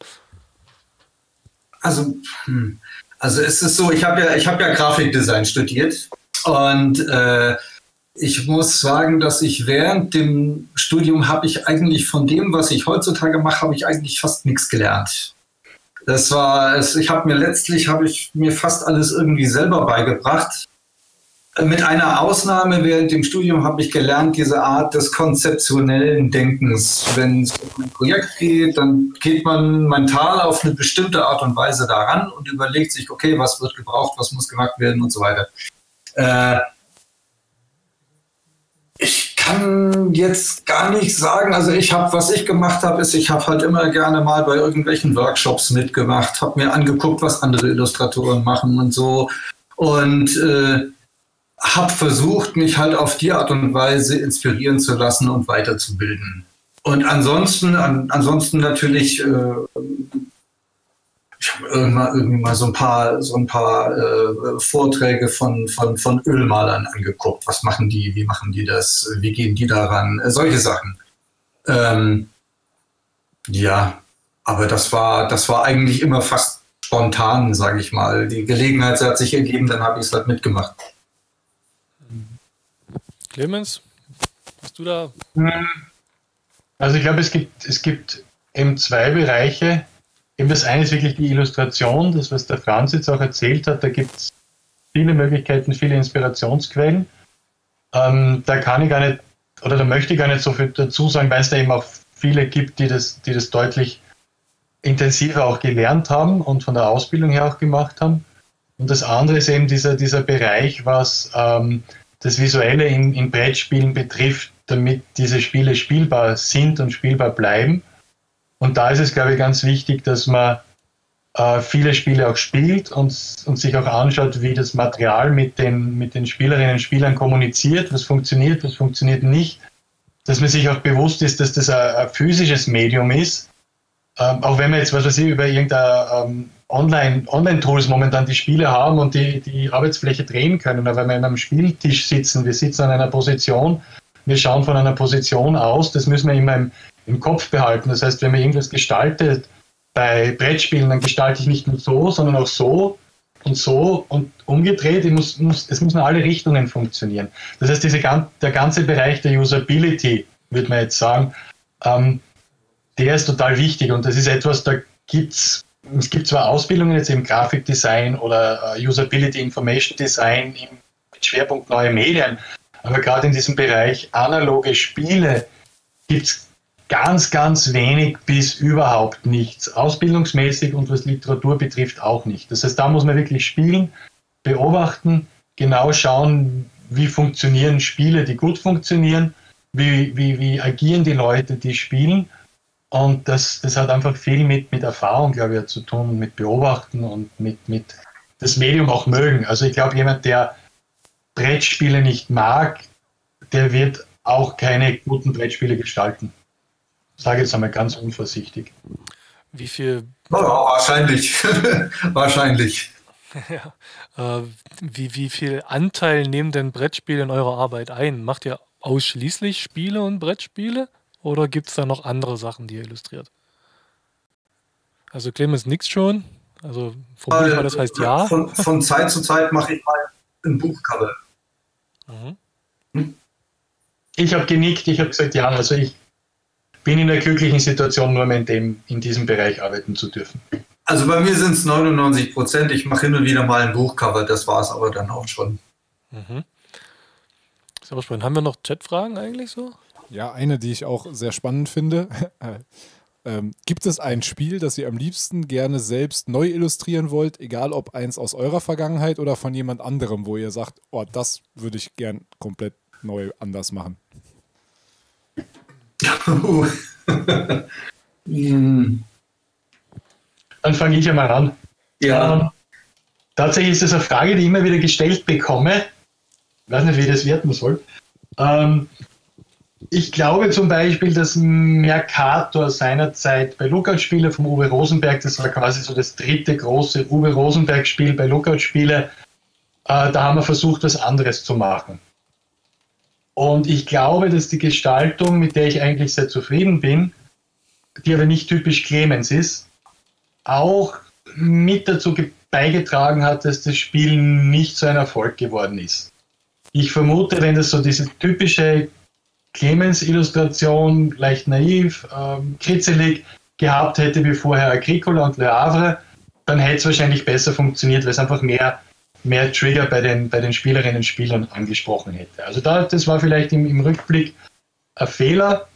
Also, hm. also es ist so, ich habe ja, hab ja Grafikdesign studiert und äh, ich muss sagen, dass ich während dem Studium habe ich eigentlich von dem, was ich heutzutage mache, habe ich eigentlich fast nichts gelernt. Das war, ich habe mir letztlich, habe ich mir fast alles irgendwie selber beigebracht. Mit einer Ausnahme während dem Studium habe ich gelernt, diese Art des konzeptionellen Denkens. Wenn es um ein Projekt geht, dann geht man mental auf eine bestimmte Art und Weise daran und überlegt sich, okay, was wird gebraucht, was muss gemacht werden und so weiter. Äh, ich kann jetzt gar nicht sagen, also ich habe, was ich gemacht habe, ist, ich habe halt immer gerne mal bei irgendwelchen Workshops mitgemacht, habe mir angeguckt, was andere Illustratoren machen und so. Und äh, habe versucht, mich halt auf die Art und Weise inspirieren zu lassen und weiterzubilden. Und ansonsten, an, ansonsten natürlich, äh, ich habe irgendwann irgendwie mal so ein paar, so ein paar äh, Vorträge von, von, von Ölmalern angeguckt. Was machen die? Wie machen die das? Wie gehen die daran? Äh, solche Sachen. Ähm, ja, aber das war, das war eigentlich immer fast spontan, sage ich mal. Die Gelegenheit hat sich ergeben, dann habe ich es halt mitgemacht. Clemens, hast du da? Also ich glaube, es gibt, es gibt eben zwei Bereiche. Eben das eine ist wirklich die Illustration, das, was der Franz jetzt auch erzählt hat. Da gibt es viele Möglichkeiten, viele Inspirationsquellen. Ähm, da kann ich gar nicht, oder da möchte ich gar nicht so viel dazu sagen, weil es da eben auch viele gibt, die das, die das deutlich intensiver auch gelernt haben und von der Ausbildung her auch gemacht haben. Und das andere ist eben dieser, dieser Bereich, was ähm, das Visuelle in, in Brettspielen betrifft, damit diese Spiele spielbar sind und spielbar bleiben. Und da ist es, glaube ich, ganz wichtig, dass man äh, viele Spiele auch spielt und, und sich auch anschaut, wie das Material mit den, mit den Spielerinnen und Spielern kommuniziert, was funktioniert, was funktioniert nicht. Dass man sich auch bewusst ist, dass das ein, ein physisches Medium ist. Ähm, auch wenn man jetzt, was weiß ich, über irgendein ähm, Online, Online-Tools momentan die Spiele haben und die, die Arbeitsfläche drehen können. Aber wenn wir an einem Spieltisch sitzen, wir sitzen an einer Position, wir schauen von einer Position aus, das müssen wir immer im, im Kopf behalten. Das heißt, wenn man irgendwas gestaltet bei Brettspielen, dann gestalte ich nicht nur so, sondern auch so und so und umgedreht. Muss, muss, es müssen alle Richtungen funktionieren. Das heißt, diese, der ganze Bereich der Usability, würde man jetzt sagen, ähm, der ist total wichtig und das ist etwas, da gibt es gibt zwar Ausbildungen jetzt im Grafikdesign oder äh, Usability Information Design mit Schwerpunkt neue Medien, aber gerade in diesem Bereich analoge Spiele gibt es ganz, ganz wenig bis überhaupt nichts. Ausbildungsmäßig und was Literatur betrifft auch nicht. Das heißt, da muss man wirklich spielen, beobachten, genau schauen, wie funktionieren Spiele, die gut funktionieren, wie, wie, wie agieren die Leute, die spielen und das, das hat einfach viel mit, mit Erfahrung, glaube ich, zu tun, mit Beobachten und mit, mit das Medium auch mögen. Also ich glaube, jemand, der Brettspiele nicht mag, der wird auch keine guten Brettspiele gestalten. Ich sage jetzt einmal ganz unvorsichtig. Wie viel? Ja, wahrscheinlich. <laughs> wahrscheinlich. ja. Äh, wie, wie viel Anteil nehmen denn Brettspiele in eurer Arbeit ein? Macht ihr ausschließlich Spiele und Brettspiele? Oder gibt es da noch andere Sachen, die ihr illustriert? Also Clemens nix schon. Also vermutlich mal, das heißt ja. Von, von Zeit zu Zeit mache ich mal ein Buchcover. Mhm. Hm? Ich habe genickt, ich habe gesagt, ja, also ich bin in der glücklichen Situation, nur in, dem, in diesem Bereich arbeiten zu dürfen. Also bei mir sind es 99 Prozent. Ich mache hin und wieder mal ein Buchcover, das war es aber dann auch schon. Mhm. Ist aber spannend. Haben wir noch Chatfragen eigentlich so? Ja, eine, die ich auch sehr spannend finde. <laughs> ähm, gibt es ein Spiel, das ihr am liebsten gerne selbst neu illustrieren wollt, egal ob eins aus eurer Vergangenheit oder von jemand anderem, wo ihr sagt, oh, das würde ich gern komplett neu anders machen? <laughs> Dann fange ich einmal an. Ja. Ähm, tatsächlich ist das eine Frage, die ich immer wieder gestellt bekomme. Ich weiß nicht, wie ich das werten soll. Ähm, ich glaube zum Beispiel, dass Mercator seinerzeit bei Lookout-Spiele vom Uwe Rosenberg, das war quasi so das dritte große Uwe Rosenberg-Spiel bei Lookout-Spiele, äh, da haben wir versucht, was anderes zu machen. Und ich glaube, dass die Gestaltung, mit der ich eigentlich sehr zufrieden bin, die aber nicht typisch Clemens ist, auch mit dazu beigetragen hat, dass das Spiel nicht so ein Erfolg geworden ist. Ich vermute, wenn das so diese typische Clemens Illustration leicht naiv, ähm, kitzelig gehabt hätte wie vorher Agricola und Le Havre, dann hätte es wahrscheinlich besser funktioniert, weil es einfach mehr, mehr Trigger bei den, bei den Spielerinnen und Spielern angesprochen hätte. Also da, das war vielleicht im, im Rückblick ein Fehler.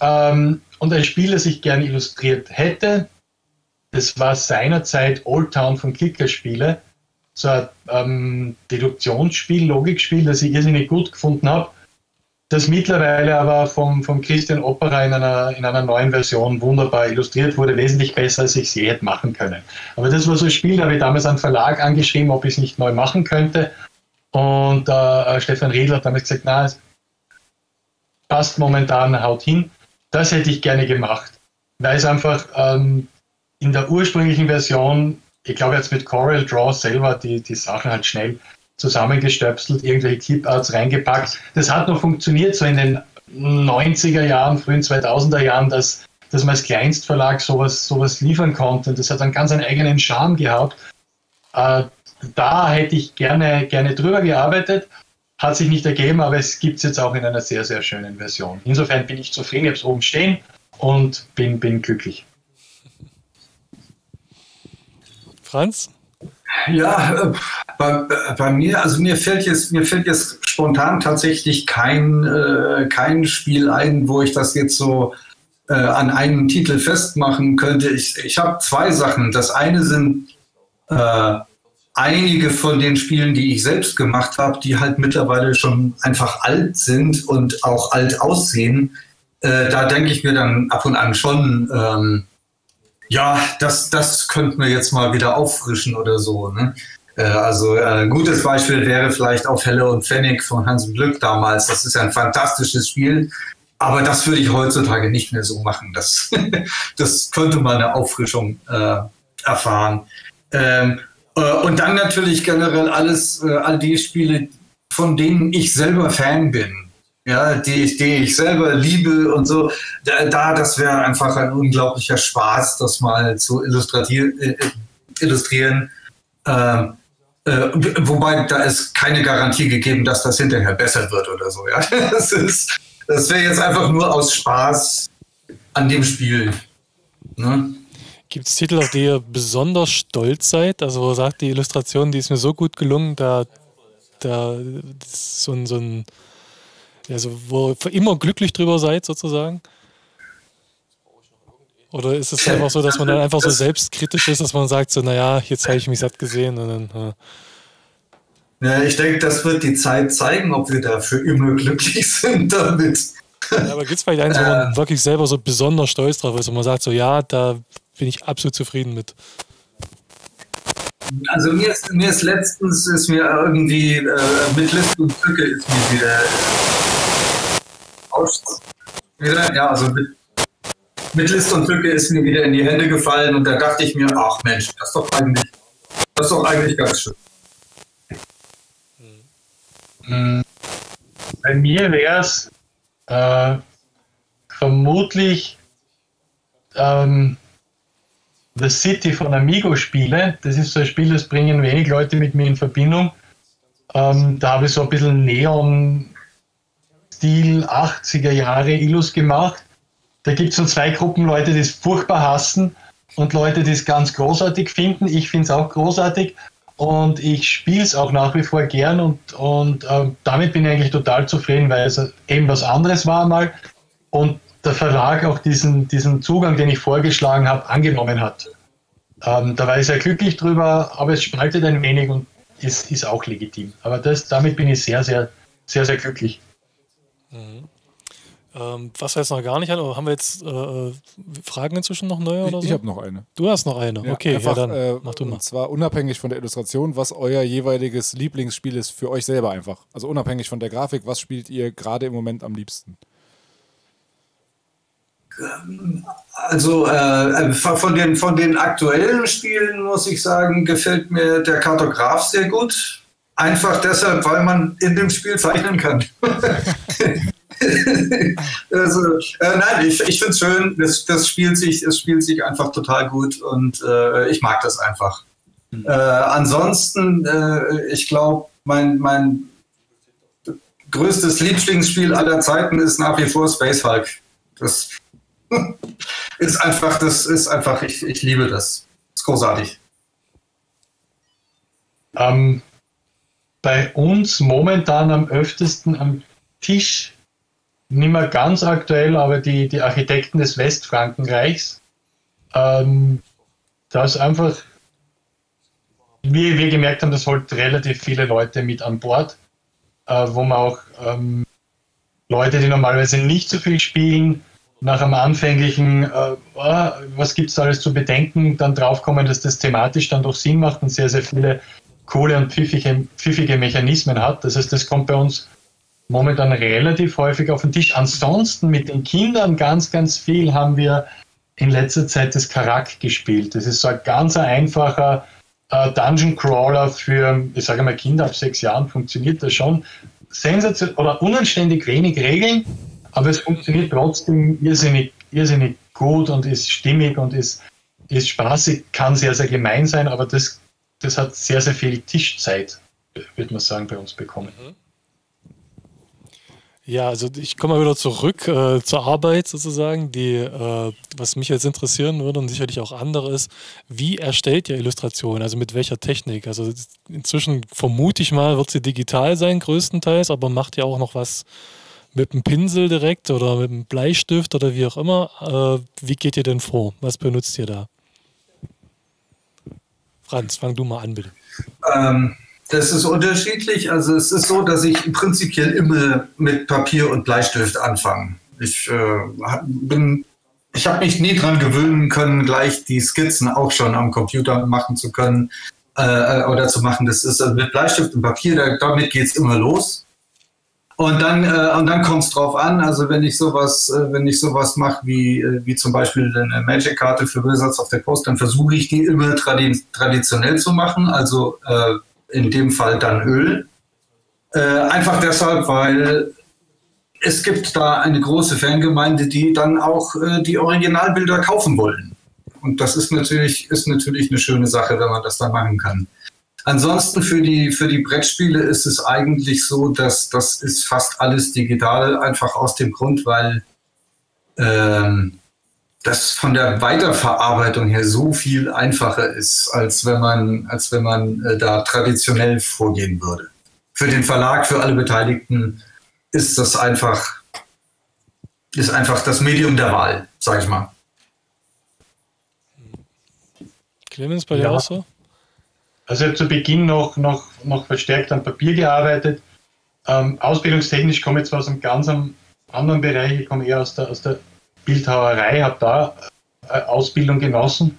Ähm, und ein Spiel, das ich gerne illustriert hätte, das war seinerzeit Old Town von Klickerspiele, so ein ähm, Deduktionsspiel, Logikspiel, das ich irrsinnig gut gefunden habe das mittlerweile aber vom, vom Christian Opera in einer, in einer neuen Version wunderbar illustriert wurde, wesentlich besser, als ich es je hätte machen können. Aber das war so ein Spiel, da habe ich damals einen Verlag angeschrieben, ob ich es nicht neu machen könnte. Und äh, Stefan Riedl hat damals gesagt, na, es passt momentan, haut hin. Das hätte ich gerne gemacht, weil es einfach ähm, in der ursprünglichen Version, ich glaube jetzt mit Corel Draw selber die, die Sachen halt schnell zusammengestöpselt, irgendwelche Cliparts reingepackt. Das hat noch funktioniert, so in den 90er Jahren, frühen 2000er Jahren, dass, dass man als Kleinstverlag sowas, sowas liefern konnte. Das hat einen ganz einen eigenen Charme gehabt. Äh, da hätte ich gerne, gerne drüber gearbeitet. hat sich nicht ergeben, aber es gibt es jetzt auch in einer sehr, sehr schönen Version. Insofern bin ich zufrieden, ich habe es oben stehen und bin, bin glücklich. Franz? Ja, äh, bei, bei, mir, also mir fällt jetzt, mir fällt jetzt spontan tatsächlich kein, äh, kein Spiel ein, wo ich das jetzt so äh, an einem Titel festmachen könnte. Ich, ich habe zwei Sachen. Das eine sind äh, einige von den Spielen, die ich selbst gemacht habe, die halt mittlerweile schon einfach alt sind und auch alt aussehen. Äh, da denke ich mir dann ab und an schon, ähm, ja, das, das könnten wir jetzt mal wieder auffrischen oder so. Ne? Äh, also äh, ein gutes Beispiel wäre vielleicht auch Helle und Pfennig von Hans Glück damals. Das ist ein fantastisches Spiel. Aber das würde ich heutzutage nicht mehr so machen. Das, <laughs> das könnte mal eine Auffrischung äh, erfahren. Ähm, äh, und dann natürlich generell alles, äh, all die Spiele, von denen ich selber Fan bin. Ja, die, die ich selber liebe und so. Da, da das wäre einfach ein unglaublicher Spaß, das mal zu illustrieren. Äh, illustrieren. Ähm, äh, wobei da ist keine Garantie gegeben, dass das hinterher besser wird oder so. Ja? <laughs> Das, das wäre jetzt einfach nur aus Spaß an dem Spiel. Ne? Gibt es Titel, auf die ihr besonders stolz seid? Also wo sagt die Illustration, die ist mir so gut gelungen, da, da so ein, so ein also wo ihr immer glücklich drüber seid sozusagen? Oder ist es einfach so, dass man dann einfach so selbstkritisch ist, dass man sagt, so, naja, jetzt habe ich mich satt gesehen und dann. Ja. Ja, ich denke, das wird die Zeit zeigen, ob wir dafür immer glücklich sind <laughs> damit. Ja, aber gibt es vielleicht eins, wo man äh, wirklich selber so besonders stolz drauf ist und man sagt so, ja, da bin ich absolut zufrieden mit. Also mir ist, mir ist letztens ist mir irgendwie äh, mit List und Brücke ist mir wieder, wieder ja, also mit, List und Brücke ist mir wieder in die Hände gefallen und da dachte ich mir, ach Mensch, das ist doch eigentlich, das ist doch eigentlich ganz schön. Hm. Bei mir wäre es äh, vermutlich ähm, The City von Amigo spiele. Das ist so ein Spiel, das bringen wenig Leute mit mir in Verbindung. Ähm, da habe ich so ein bisschen Neon-Stil 80er Jahre Illus gemacht. Da gibt es so zwei Gruppen Leute, die es furchtbar hassen und Leute, die es ganz großartig finden. Ich finde es auch großartig und ich spiele es auch nach wie vor gern und, und äh, damit bin ich eigentlich total zufrieden, weil es eben was anderes war mal und der Verlag auch diesen, diesen Zugang, den ich vorgeschlagen habe, angenommen hat. Ähm, da war ich sehr glücklich drüber, aber es spaltet ein wenig und ist, ist auch legitim. Aber das, damit bin ich sehr, sehr, sehr, sehr glücklich. Mhm. Ähm, was wir jetzt noch gar nicht hatten, haben wir jetzt äh, Fragen inzwischen noch neue oder so? Ich habe noch eine. Du hast noch eine, ja, okay, einfach, ja, dann äh, mach du mal. Und zwar unabhängig von der Illustration, was euer jeweiliges Lieblingsspiel ist für euch selber einfach. Also unabhängig von der Grafik, was spielt ihr gerade im Moment am liebsten? Also äh, von, den, von den aktuellen Spielen muss ich sagen, gefällt mir der Kartograf sehr gut. Einfach deshalb, weil man in dem Spiel zeichnen kann. <laughs> also, äh, nein, ich, ich finde es schön. Das, das, spielt sich, es spielt sich einfach total gut und äh, ich mag das einfach. Mhm. Äh, ansonsten, äh, ich glaube, mein, mein größtes Lieblingsspiel aller Zeiten ist nach wie vor Space Hulk. Das <laughs> ist einfach, das ist einfach, ich, ich liebe das. Das ist großartig. Ähm, bei uns momentan am öftesten am Tisch, nicht mehr ganz aktuell, aber die, die Architekten des Westfrankenreichs. Ähm, da ist einfach, wie wir gemerkt haben, das holt relativ viele Leute mit an Bord, äh, wo man auch ähm, Leute, die normalerweise nicht so viel spielen, nach einem anfänglichen, äh, oh, was gibt es alles zu bedenken, dann draufkommen, dass das thematisch dann doch Sinn macht und sehr, sehr viele coole und pfiffige, pfiffige Mechanismen hat. Das heißt, das kommt bei uns momentan relativ häufig auf den Tisch. Ansonsten mit den Kindern ganz, ganz viel haben wir in letzter Zeit das Karak gespielt. Das ist so ein ganz einfacher äh, Dungeon Crawler für, ich sage mal, Kinder ab sechs Jahren funktioniert das schon. Sensation oder unanständig wenig Regeln, aber es funktioniert trotzdem irrsinnig, irrsinnig gut und ist stimmig und ist, ist spaßig, kann sehr, sehr gemein sein, aber das, das hat sehr, sehr viel Tischzeit, würde man sagen, bei uns bekommen. Mhm. Ja, also ich komme mal wieder zurück äh, zur Arbeit sozusagen. Die, äh, was mich jetzt interessieren würde und sicherlich auch andere ist, wie erstellt ihr Illustrationen? Also mit welcher Technik? Also inzwischen vermute ich mal, wird sie digital sein größtenteils, aber macht ihr auch noch was mit dem Pinsel direkt oder mit dem Bleistift oder wie auch immer? Äh, wie geht ihr denn vor? Was benutzt ihr da? Franz, fang du mal an, bitte. Ähm das ist unterschiedlich. Also es ist so, dass ich prinzipiell immer mit Papier und Bleistift anfange. Ich äh, bin, ich habe mich nie dran gewöhnen können, gleich die Skizzen auch schon am Computer machen zu können äh, oder zu machen. Das ist also mit Bleistift und Papier, da, damit geht's immer los. Und dann, äh, und dann kommt es drauf an. Also wenn ich sowas, äh, wenn ich sowas mache wie, äh, wie zum Beispiel eine Magic-Karte für Wizards of the Coast, dann versuche ich die immer tradi traditionell zu machen. Also äh, in dem Fall dann Öl. Äh, einfach deshalb, weil es gibt da eine große Fangemeinde, die dann auch äh, die Originalbilder kaufen wollen. Und das ist natürlich, ist natürlich eine schöne Sache, wenn man das dann machen kann. Ansonsten für die, für die Brettspiele ist es eigentlich so, dass das ist fast alles digital, einfach aus dem Grund, weil ähm, das von der Weiterverarbeitung her so viel einfacher ist, als wenn man, als wenn man äh, da traditionell vorgehen würde. Für den Verlag, für alle Beteiligten ist das einfach, ist einfach das Medium der Wahl, sag ich mal. Clemens, bei dir ja. auch so? Also zu Beginn noch, noch, noch verstärkt am Papier gearbeitet. Ähm, ausbildungstechnisch komme ich zwar aus einem ganz anderen Bereich, ich komme eher aus der, aus der Bildhauerei, habe da äh, Ausbildung genossen.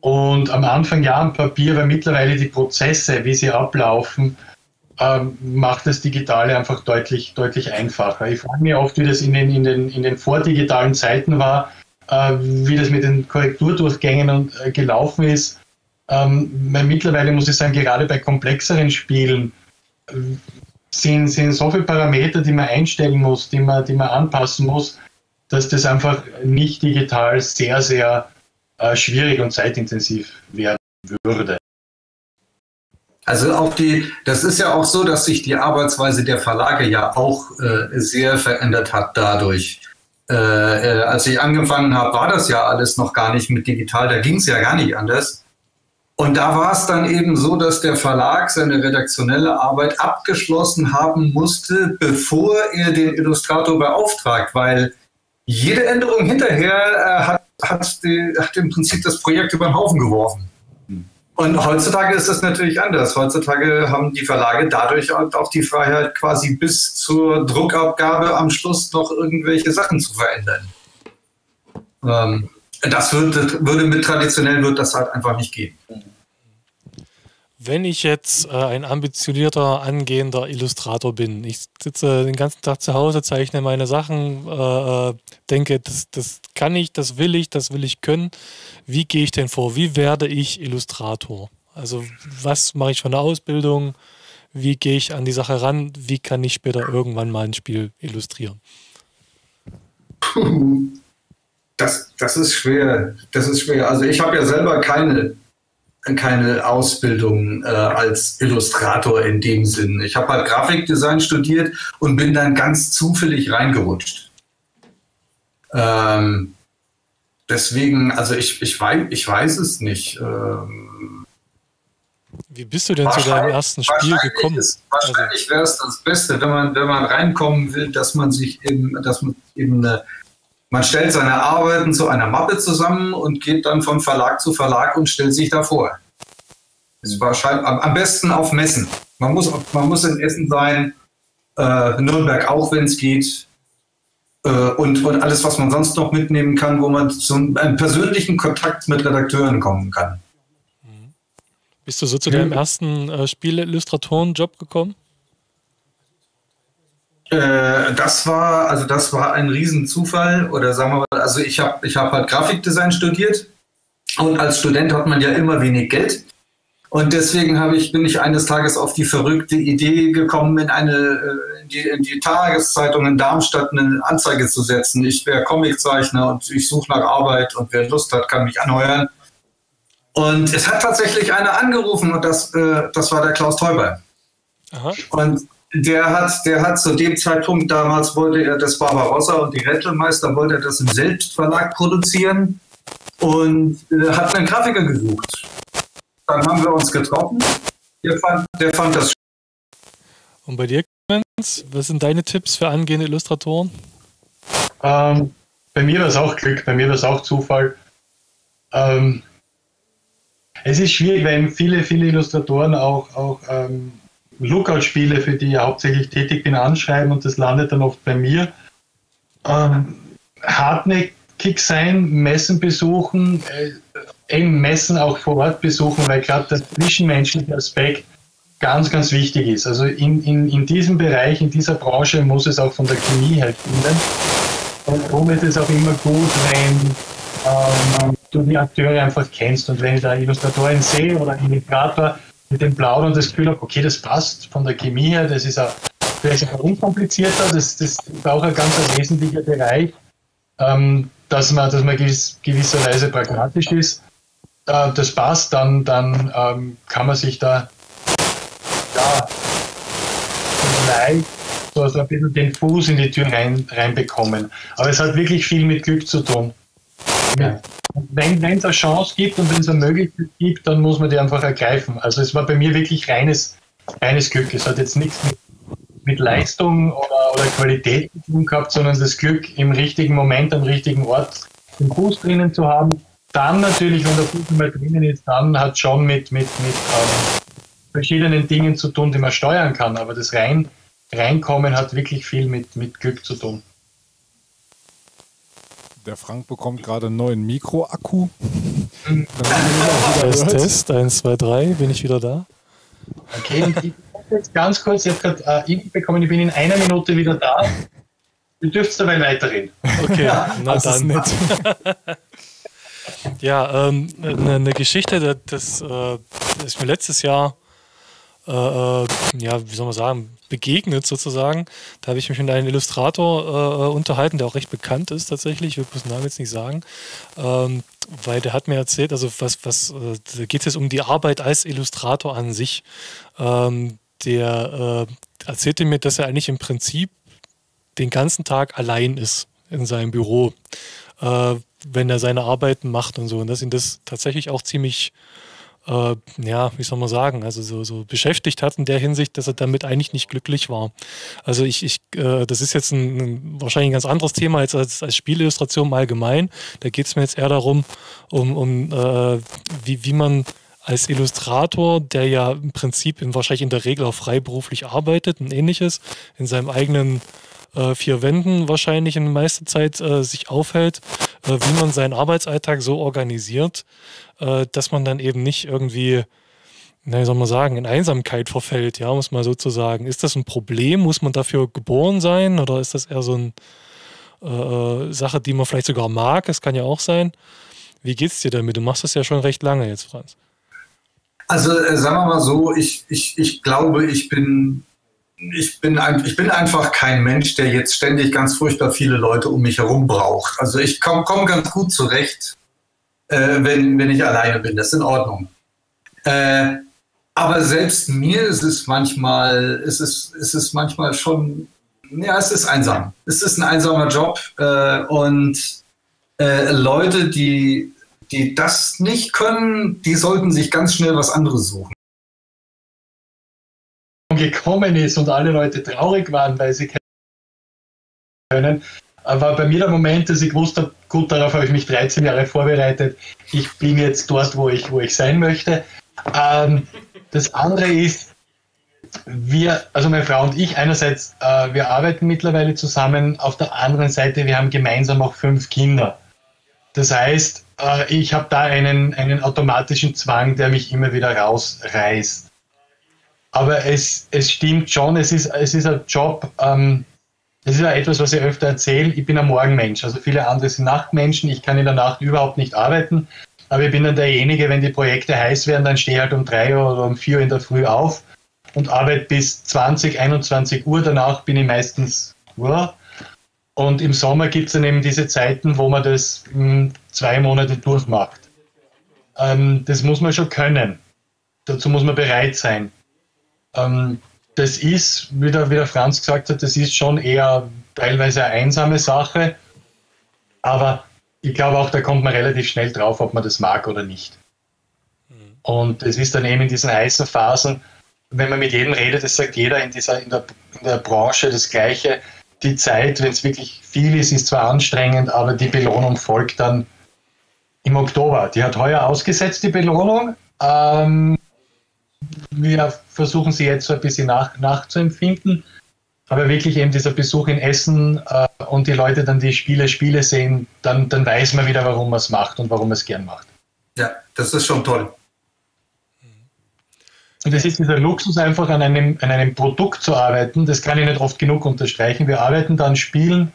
Und am Anfang ja am Papier, weil mittlerweile die Prozesse, wie sie ablaufen, ähm, macht das Digitale einfach deutlich, deutlich einfacher. Ich frage mich oft, wie das in den, in den, in den vordigitalen Zeiten war, äh, wie das mit den Korrekturdurchgängen und, äh, gelaufen ist. Ähm, weil mittlerweile muss ich sagen, gerade bei komplexeren Spielen äh, sind, sind so viele Parameter, die man einstellen muss, die man, die man anpassen muss, dass das einfach nicht digital sehr, sehr äh, schwierig und zeitintensiv werden würde. Also auch die, das ist ja auch so, dass sich die Arbeitsweise der Verlage ja auch äh, sehr verändert hat dadurch. Äh, äh, als ich angefangen habe, war das ja alles noch gar nicht mit digital, da ging es ja gar nicht anders. Und da war es dann eben so, dass der Verlag seine redaktionelle Arbeit abgeschlossen haben musste, bevor er den Illustrator beauftragt, weil jede Änderung hinterher äh, hat, hat, die, hat im Prinzip das Projekt über den Haufen geworfen. Und heutzutage ist das natürlich anders. Heutzutage haben die Verlage dadurch auch die Freiheit, quasi bis zur Druckabgabe am Schluss noch irgendwelche Sachen zu verändern. Ähm, das wird, würde mit traditionell wird das halt einfach nicht gehen. Wenn ich jetzt äh, ein ambitionierter, angehender Illustrator bin, ich sitze den ganzen Tag zu Hause, zeichne meine Sachen, äh, äh, denke, das, das kann ich, das will ich, das will ich können. Wie gehe ich denn vor? Wie werde ich Illustrator? Also was mache ich für eine Ausbildung? Wie gehe ich an die Sache ran? Wie kann ich später irgendwann mal ein Spiel illustrieren? Das, das ist schwer. Das ist schwer. Also ich habe ja selber keine keine Ausbildung äh, als Illustrator in dem Sinn. Ich habe halt Grafikdesign studiert und bin dann ganz zufällig reingerutscht. Ähm, deswegen, also ich, ich, weiß, ich weiß es nicht. Ähm, Wie bist du denn zu deinem ersten Spiel gekommen? Ist, wahrscheinlich wäre es das Beste, wenn man, wenn man reinkommen will, dass man sich eben, dass man eben eine man stellt seine Arbeiten zu einer Mappe zusammen und geht dann von Verlag zu Verlag und stellt sich da vor. Das wahrscheinlich am besten auf Messen. Man muss, man muss in Essen sein, äh, Nürnberg auch, wenn es geht. Äh, und, und alles, was man sonst noch mitnehmen kann, wo man zu einem persönlichen Kontakt mit Redakteuren kommen kann. Bist du so zu deinem ersten äh, Spielillustratoren-Job gekommen? Äh, das war, also das war ein Riesenzufall oder sagen wir mal, also ich habe ich hab halt Grafikdesign studiert und als Student hat man ja immer wenig Geld. Und deswegen habe ich, bin ich eines Tages auf die verrückte Idee gekommen, in eine äh, in die, in die Tageszeitung in Darmstadt eine Anzeige zu setzen. Ich wäre Comiczeichner und ich suche nach Arbeit und wer Lust hat, kann mich anheuern. Und es hat tatsächlich einer angerufen und das, äh, das war der Klaus Teuber. Aha. Und der hat, der hat zu dem Zeitpunkt damals wollte er das Barbarossa und die Rettelmeister wollte er das im Selbstverlag produzieren und äh, hat einen Grafiker gesucht. Dann haben wir uns getroffen. Der fand, der fand das. Und bei dir, Clemens, was sind deine Tipps für angehende Illustratoren? Ähm, bei mir war es auch Glück, bei mir war es auch Zufall. Ähm, es ist schwierig, weil viele, viele Illustratoren auch, auch ähm, Lookout-Spiele, für die ich hauptsächlich tätig bin, anschreiben und das landet dann oft bei mir. Ähm, hartnäckig sein, Messen besuchen, äh, eben Messen auch vor Ort besuchen, weil gerade der zwischenmenschliche Aspekt ganz, ganz wichtig ist. Also in, in, in diesem Bereich, in dieser Branche muss es auch von der Chemie her finden. Und darum ist es auch immer gut, wenn ähm, du die Akteure einfach kennst und wenn ich da Illustratorin sehe oder Illustrator, mit dem Plaudern das Gefühl habe, okay, das passt von der Chemie her, das ist auch vielleicht auch unkomplizierter, das, das ist auch ein ganz wesentlicher Bereich, ähm, dass man, dass man gewiss, gewisserweise pragmatisch ist. Äh, das passt, dann, dann ähm, kann man sich da ja, vielleicht so, so ein bisschen den Fuß in die Tür rein, reinbekommen. Aber es hat wirklich viel mit Glück zu tun. Wenn es eine Chance gibt und wenn es eine Möglichkeit gibt, dann muss man die einfach ergreifen. Also es war bei mir wirklich reines, reines Glück. Es hat jetzt nichts mit, mit Leistung oder, oder Qualität zu tun gehabt, sondern das Glück, im richtigen Moment am richtigen Ort den Fuß drinnen zu haben. Dann natürlich, wenn der Fuß mal drinnen ist, dann hat es schon mit, mit, mit ähm, verschiedenen Dingen zu tun, die man steuern kann. Aber das Rein, Reinkommen hat wirklich viel mit, mit Glück zu tun. Der Frank bekommt gerade einen neuen Mikroakku. Test, Test, 1, 2, 3, bin ich wieder da? Okay, und ich jetzt ganz kurz, ich habe gerade äh, bekommen, ich bin in einer Minute wieder da. Du dürft dabei weiterreden. Okay, ja, na das dann. Ist nett. <laughs> ja, ähm, eine, eine, Geschichte, das, das äh, ist mir letztes Jahr, äh, äh ja, wie soll man sagen, begegnet sozusagen. Da habe ich mich mit einem Illustrator äh, unterhalten, der auch recht bekannt ist tatsächlich. Ich würde den Namen jetzt nicht sagen. Ähm, weil der hat mir erzählt, also was, was, äh, geht es um die Arbeit als Illustrator an sich. Ähm, der äh, erzählte mir, dass er eigentlich im Prinzip den ganzen Tag allein ist in seinem Büro, äh, wenn er seine Arbeiten macht und so. Und dass ihn das tatsächlich auch ziemlich äh, ja, wie soll man sagen, also so, so beschäftigt hat in der Hinsicht, dass er damit eigentlich nicht glücklich war. Also ich, ich äh, das ist jetzt ein, ein, wahrscheinlich ein ganz anderes Thema als, als, als Spielillustration im Allgemeinen. Da geht es mir jetzt eher darum, um, um äh, wie, wie man als Illustrator, der ja im Prinzip in, wahrscheinlich in der Regel auch freiberuflich arbeitet und ähnliches, in seinem eigenen äh, vier Wänden wahrscheinlich in der meisten Zeit äh, sich aufhält, wie man seinen Arbeitsalltag so organisiert, äh, dass man dann eben nicht irgendwie, na, wie soll man sagen, in Einsamkeit verfällt, ja, muss man sozusagen. Ist das ein Problem? Muss man dafür geboren sein? Oder ist das eher so eine äh, Sache, die man vielleicht sogar mag? Es kann ja auch sein. Wie geht's dir damit? Du machst das ja schon recht lange jetzt, Franz. Also äh, sagen wir mal so, ich, ich, ich glaube, ich bin, ich, bin ein, ich bin einfach kein Mensch, der jetzt ständig ganz furchtbar viele Leute um mich herum braucht. Also ich komme komm ganz gut zurecht äh, wenn, wenn ich alleine bin. Das ist in Ordnung. Äh, aber selbst mir ist es manchmal, ist es, ist es manchmal schon, ja, es ist einsam. Es ist ein einsamer Job äh, und äh, Leute, die, die das nicht können, die sollten sich ganz schnell was anderes suchen gekommen ist und alle Leute traurig waren, weil sie können, war bei mir der Moment, dass ich gewusst habe, gut, darauf habe ich mich 13 Jahre vorbereitet. Ich bin jetzt dort, wo ich, wo ich sein möchte. Ähm, das andere ist, wir, also meine Frau und ich, einerseits, äh, wir arbeiten mittlerweile zusammen, auf der anderen Seite, wir haben gemeinsam auch fünf Kinder. Das heißt, äh, ich habe da einen, einen automatischen Zwang, der mich immer wieder rausreißt. Aber es, es stimmt schon, es ist, es ist ein Job, ähm, das ist ja etwas, was ich öfter erzähle. Ich bin ein Morgenmensch. Also viele andere sind Nachtmenschen. Ich kann in der Nacht überhaupt nicht arbeiten. Aber ich bin dann derjenige, wenn die Projekte heiß werden, dann stehe ich halt um drei oder um vier Uhr in der Früh auf und arbeite bis 20, 21 Uhr. Danach bin ich meistens Uhr. Und im Sommer gibt es dann eben diese Zeiten, wo man das zwei Monate durchmacht. Ähm, das muss man schon können. Dazu muss man bereit sein. Ähm, das ist, wie der, wie der Franz gesagt hat, das ist schon eher teilweise eine einsame Sache. Aber ich glaube auch, da kommt man relativ schnell drauf, ob man das mag oder nicht. Und es ist dann eben in diesen heißen Phasen, wenn man mit jedem redet, das sagt jeder in, dieser, in, der, in der Branche das Gleiche. Die Zeit, wenn es wirklich viel ist, ist zwar anstrengend, aber die Belohnung folgt dann im Oktober. Die hat heuer ausgesetzt, die Belohnung. Ähm, wir versuchen sie jetzt so ein bisschen nach, nachzuempfinden. Aber wirklich eben dieser Besuch in Essen äh, und die Leute dann die Spiele, Spiele sehen, dann, dann weiß man wieder, warum man es macht und warum man es gern macht. Ja, das ist schon toll. Und es ist dieser Luxus, einfach an einem, an einem Produkt zu arbeiten. Das kann ich nicht oft genug unterstreichen. Wir arbeiten dann Spielen,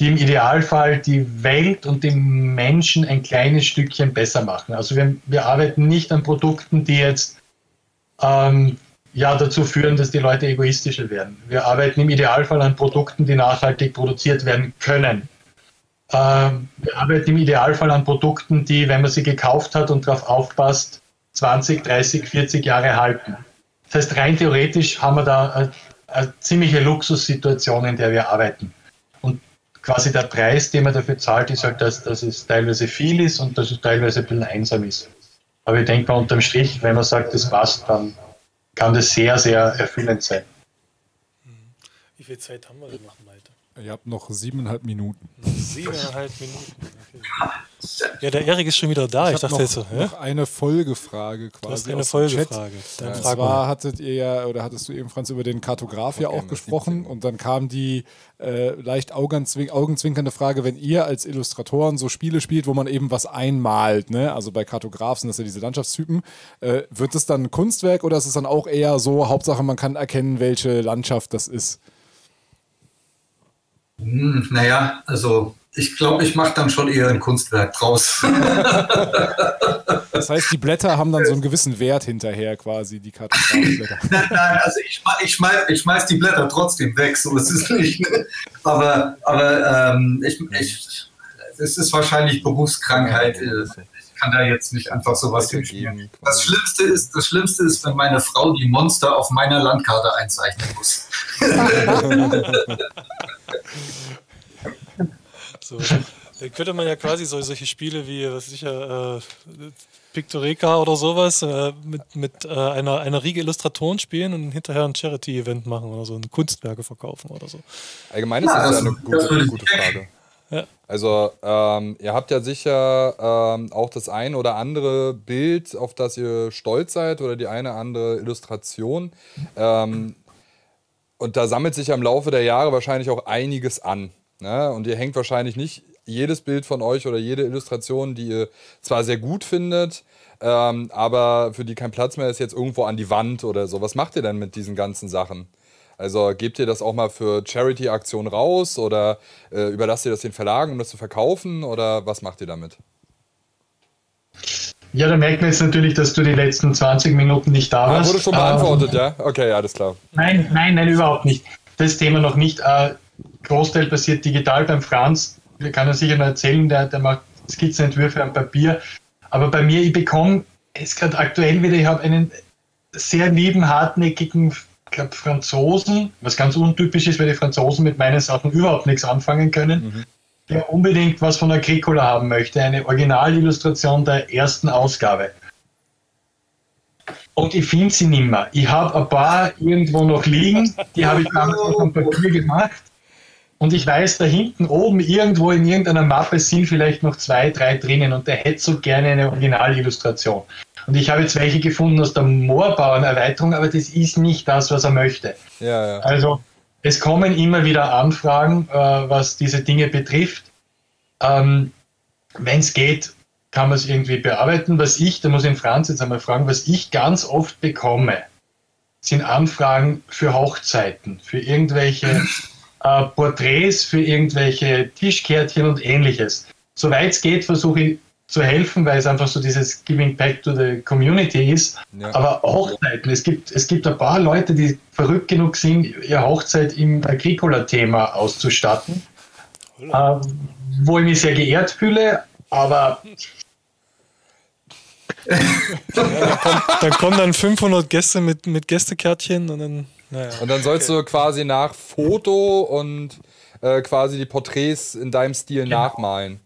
die im Idealfall die Welt und den Menschen ein kleines Stückchen besser machen. Also wir, wir arbeiten nicht an Produkten, die jetzt ähm, ja, dazu führen, dass die Leute egoistischer werden. Wir arbeiten im Idealfall an Produkten, die nachhaltig produziert werden können. Ähm, wir arbeiten im Idealfall an Produkten, die, wenn man sie gekauft hat und darauf aufpasst, 20, 30, 40 Jahre halten. Das heißt, rein theoretisch haben wir da eine, eine ziemliche Luxussituation, in der wir arbeiten. Und quasi der Preis, den man dafür zahlt, ist halt, dass, dass es teilweise viel ist und dass es teilweise ein bisschen einsam ist. Aber ich denke mal, unterm Strich, wenn man sagt, das passt, dann kann das sehr, sehr erfüllend sein. Wie viel Zeit haben wir denn noch, Malte? Ihr habt noch siebeneinhalb Minuten. Siebeneinhalb Minuten. Okay. Ja, der Erik ist schon wieder da. Ich, ich dachte noch, jetzt so, noch eine Folgefrage quasi. Du hast eine Folgefrage. Ja. Und zwar hattet ihr ja, oder hattest du eben, Franz, über den Kartograf ja auch gesprochen und dann kam die äh, leicht augenzwink augenzwinkernde Frage, wenn ihr als Illustratoren so Spiele spielt, wo man eben was einmalt, ne? also bei Kartograf sind das ja diese Landschaftstypen, äh, wird es dann ein Kunstwerk oder ist es dann auch eher so, Hauptsache man kann erkennen, welche Landschaft das ist? Hm, naja, also ich glaube, ich mache dann schon eher ein Kunstwerk draus. <laughs> das heißt, die Blätter haben dann so einen gewissen Wert hinterher quasi, die Kartografblätter. <laughs> nein, nein, also ich, ich, schmeiß, ich schmeiß die Blätter trotzdem weg, so ist es nicht. Aber, aber ähm, ich, ich, es ist wahrscheinlich Berufskrankheit. Ich kann da jetzt nicht einfach sowas hinspielen. Das Schlimmste ist, das Schlimmste ist, wenn meine Frau die Monster auf meiner Landkarte einzeichnen muss. <laughs> So. Dann könnte man ja quasi so, solche Spiele wie, was sicher, äh, Pictoreca oder sowas äh, mit, mit äh, einer, einer Riege Illustratoren spielen und hinterher ein Charity-Event machen oder so, ein Kunstwerke verkaufen oder so. Allgemein ist ja, das, das ja eine gute, eine gute Frage. Also, ähm, ihr habt ja sicher ähm, auch das ein oder andere Bild, auf das ihr stolz seid oder die eine andere Illustration. Ähm, und da sammelt sich im Laufe der Jahre wahrscheinlich auch einiges an. Ne? Und ihr hängt wahrscheinlich nicht jedes Bild von euch oder jede Illustration, die ihr zwar sehr gut findet, ähm, aber für die kein Platz mehr ist, jetzt irgendwo an die Wand oder so. Was macht ihr denn mit diesen ganzen Sachen? Also gebt ihr das auch mal für Charity-Aktionen raus oder äh, überlasst ihr das den Verlagen, um das zu verkaufen oder was macht ihr damit? Ja, da merkt man jetzt natürlich, dass du die letzten 20 Minuten nicht da warst. Ah, wurde schon beantwortet, ähm, ja? Okay, alles klar. Nein, nein, nein, überhaupt nicht. Das Thema noch nicht. Äh, Großteil passiert digital beim Franz. Wir kann er sicher noch erzählen, der, der macht Skizzenentwürfe am Papier. Aber bei mir, ich bekomme es gerade aktuell wieder, ich habe einen sehr lieben, hartnäckigen glaub, Franzosen, was ganz untypisch ist, weil die Franzosen mit meinen Sachen überhaupt nichts anfangen können, mhm. der unbedingt was von Agricola haben möchte, eine Originalillustration der ersten Ausgabe. Und ich finde sie nicht mehr. Ich habe ein paar irgendwo noch liegen, die habe ich damals auf dem Papier gemacht. Und ich weiß, da hinten oben irgendwo in irgendeiner Mappe sind vielleicht noch zwei, drei drinnen und der hätte so gerne eine Originalillustration. Und ich habe jetzt welche gefunden aus der Moorbauern-Erweiterung, aber das ist nicht das, was er möchte. Ja, ja. Also es kommen immer wieder Anfragen, äh, was diese Dinge betrifft. Ähm, Wenn es geht, kann man es irgendwie bearbeiten. Was ich, da muss ich Franz jetzt einmal fragen, was ich ganz oft bekomme, sind Anfragen für Hochzeiten, für irgendwelche <laughs> äh, Porträts für irgendwelche Tischkärtchen und ähnliches. Soweit es geht, versuche ich zu helfen, weil es einfach so dieses Giving Back to the Community ist. Ja. Aber Hochzeiten, es gibt, es gibt ein paar Leute, die verrückt genug sind, ihre Hochzeit im Agricola-Thema auszustatten, äh, wo ich mich sehr geehrt fühle, aber ja, dann, kommt, dann, kommen dann 500 Gäste mit, mit Gästekärtchen und dann Naja. Und dann sollst okay. du quasi nach Foto und äh, quasi die Porträts in deinem Stil genau. nachmalen.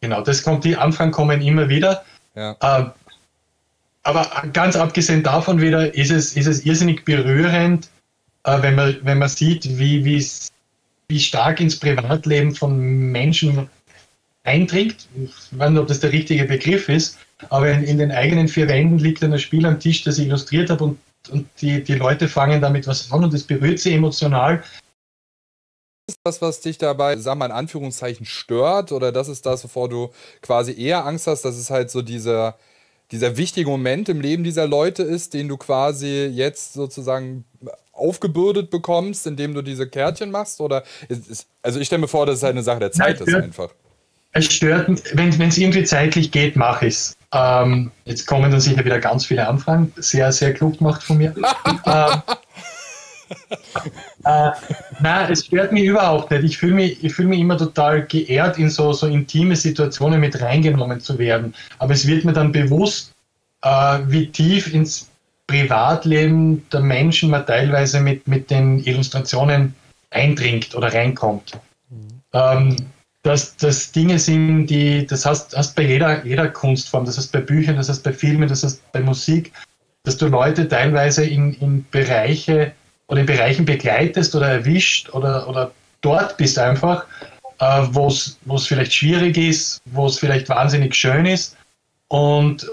Genau, das kommt, die Anfragen kommen immer wieder. Ja. Äh, aber ganz abgesehen davon wieder ist es, ist es irrsinnig berührend, äh, wenn, man, wenn man sieht, wie, wie stark ins Privatleben von Menschen eindringt. Ich weiß nicht, ob das der richtige Begriff ist, aber in, in den eigenen vier Wänden liegt ein Spiel am Tisch, das ich illustriert habe und, und die, die Leute fangen damit was an und es berührt sie emotional. Ist das, was dich dabei, sagen wir in Anführungszeichen, stört? Oder das ist das, wovor du quasi eher Angst hast, dass es halt so dieser, dieser wichtige Moment im Leben dieser Leute ist, den du quasi jetzt sozusagen aufgebürdet bekommst, indem du diese Kärtchen machst? Oder ist, also ich stelle mir vor, dass es halt eine Sache der Zeit Nein, ist einfach. Es stört, wenn es irgendwie zeitlich geht, mache ich es. Ähm, jetzt kommen dann sicher wieder ganz viele Anfragen. Sehr, sehr klug gemacht von mir. <laughs> ähm, äh, nein, es stört mich überhaupt nicht. Ich fühle mich, fühl mich immer total geehrt, in so, so intime Situationen mit reingenommen zu werden. Aber es wird mir dann bewusst, äh, wie tief ins Privatleben der Menschen man teilweise mit, mit den Illustrationen eindringt oder reinkommt. Mhm. Ähm, dass das Dinge sind, die, das hast, hast bei jeder, jeder Kunstform, das heißt bei Büchern, das heißt bei Filmen, das heißt bei Musik, dass du Leute teilweise in, in Bereiche oder in Bereichen begleitest oder erwischt oder, oder dort bist einfach, äh, wo es vielleicht schwierig ist, wo es vielleicht wahnsinnig schön ist und äh,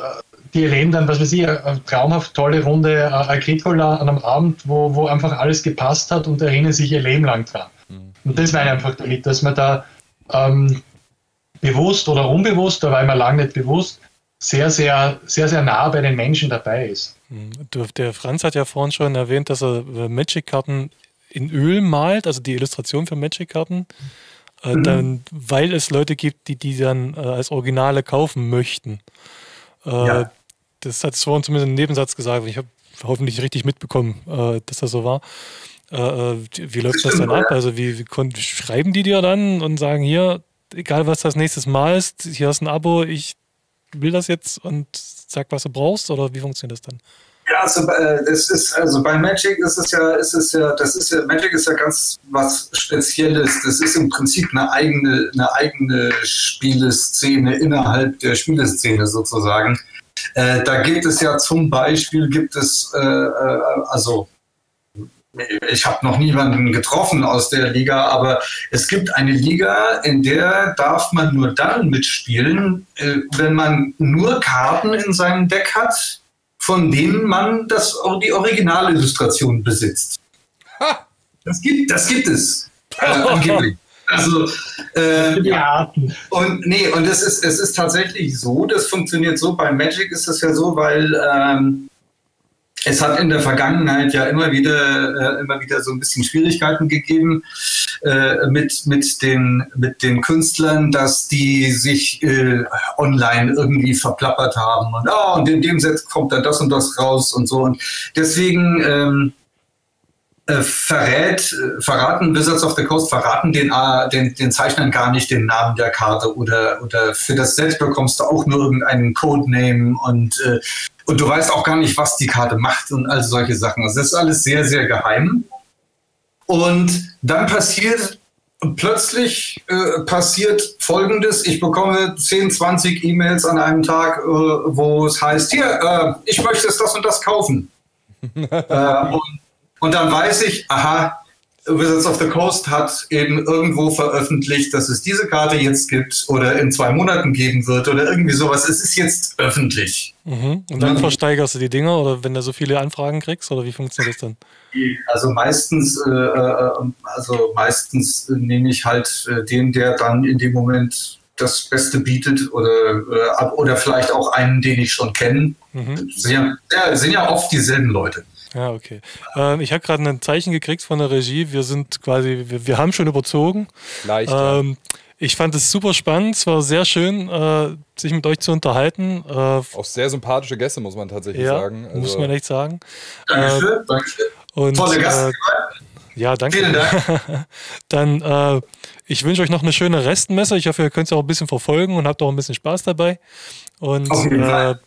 die erleben dann, was weiß ich, eine traumhaft tolle Runde äh, Agricola an einem Abend, wo, wo einfach alles gepasst hat und erinnern sich ihr Leben lang dran. Mhm. Und das meine ich einfach damit, dass man da ähm, bewusst oder unbewusst, da war immer lange nicht bewusst, sehr, sehr, sehr, sehr nah bei den Menschen dabei ist. Der Franz hat ja vorhin schon erwähnt, dass er Magic-Karten in Öl malt, also die Illustration für Magic-Karten, äh, mhm. dann, weil es Leute gibt, die die dann äh, als Originale kaufen möchten. Äh, ja. Das hat es vorhin zumindest im Nebensatz gesagt, ich habe hoffentlich richtig mitbekommen, äh, dass das so war. Äh, äh, wie läuft das dann ab? Also wie, wie schreiben die dir dann und sagen, hier, egal was das nächstes Mal ist, hier hast ein Abo, ich will das jetzt und sag, was du brauchst oder wie funktioniert das dann? Ja, also äh, das ist also bei Magic ist es ja, ist es ja, das ist ja Magic ist ja ganz was Spezielles. Das ist im Prinzip eine eigene, eine eigene Spieleszene innerhalb der Spieleszene sozusagen. Äh, da gibt es ja zum Beispiel gibt es äh, äh also ich habe noch niemanden getroffen aus der Liga, aber es gibt eine Liga, in der darf man nur dann mitspielen, äh, wenn man nur Karten in seinem Deck hat, von denen man das, die Originalillustration besitzt. Ha! Das gibt, das gibt es. Äh, <laughs> angeblich. Also, äh, ja. Und nee, und es ist, es ist tatsächlich so, das funktioniert so. Bei Magic ist es ja so, weil ähm, es hat in der Vergangenheit ja immer wieder, äh, immer wieder so ein bisschen Schwierigkeiten gegeben äh, mit, mit, den, mit den Künstlern, dass die sich äh, online irgendwie verplappert haben und, oh, und in dem Set kommt dann das und das raus und so. Und deswegen ähm, äh, verrät, verraten Wizards of the Coast, verraten den, äh, den, den Zeichnern gar nicht den Namen der Karte oder, oder für das Set bekommst du auch nur irgendeinen Codename und äh, und du weißt auch gar nicht, was die Karte macht und all solche Sachen. Also das ist alles sehr, sehr geheim. Und dann passiert plötzlich äh, passiert Folgendes. Ich bekomme 10, 20 E-Mails an einem Tag, äh, wo es heißt, hier, äh, ich möchte das und das kaufen. <laughs> Äh, und, und dann weiß ich, aha, Wizards of the Coast hat eben irgendwo veröffentlicht, dass es diese Karte jetzt gibt oder in zwei Monaten geben wird oder irgendwie sowas. Es ist jetzt öffentlich. Mhm. Und dann mhm. versteigerst du die Dinger oder wenn du so viele Anfragen kriegst oder wie funktioniert das dann? Also meistens, äh, äh, also meistens nehme ich halt äh, den, der dann in dem Moment das Beste bietet oder, äh, oder vielleicht auch einen, den ich schon kenne. Mhm. Sind, ja, sind ja oft dieselben Leute. Ja, okay. Ähm, ich habe gerade ein Zeichen gekriegt von der Regie. Wir sind quasi, wir, wir haben schon überzogen. Leicht. Ähm, ich fand es super spannend. Es war sehr schön, äh, sich mit euch zu unterhalten. Äh, Auch sehr sympathische Gäste, muss man tatsächlich ja, sagen. Also muss man echt sagen. Dankeschön, äh, Dankeschön. Und, Tolle. Äh, ja, danke. Vielen Dank. <laughs> Dann, äh, ich wünsche euch noch eine schöne Restmesse. Ich hoffe, ihr könnt es auch ein bisschen verfolgen und habt auch ein bisschen Spaß dabei. Und Auf jeden Fall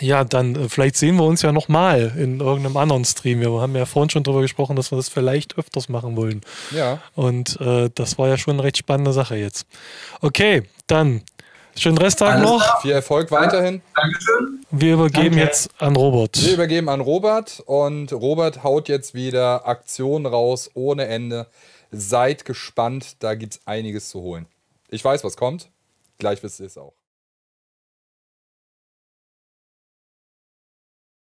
ja, dann äh, vielleicht sehen wir uns ja nochmal in irgendeinem anderen Stream. Wir haben ja vorhin schon darüber gesprochen, dass wir das vielleicht öfters machen wollen. Ja. Und äh, das war ja schon eine recht spannende Sache jetzt. Okay, dann schönen Resttag Alles noch. Viel Erfolg weiterhin. Dankeschön. Wir übergeben Danke. jetzt an Robert. Wir übergeben an Robert und Robert haut jetzt wieder Aktionen raus ohne Ende. Seid gespannt, da gibt es einiges zu holen. Ich weiß, was kommt. Gleich wisst ihr es auch.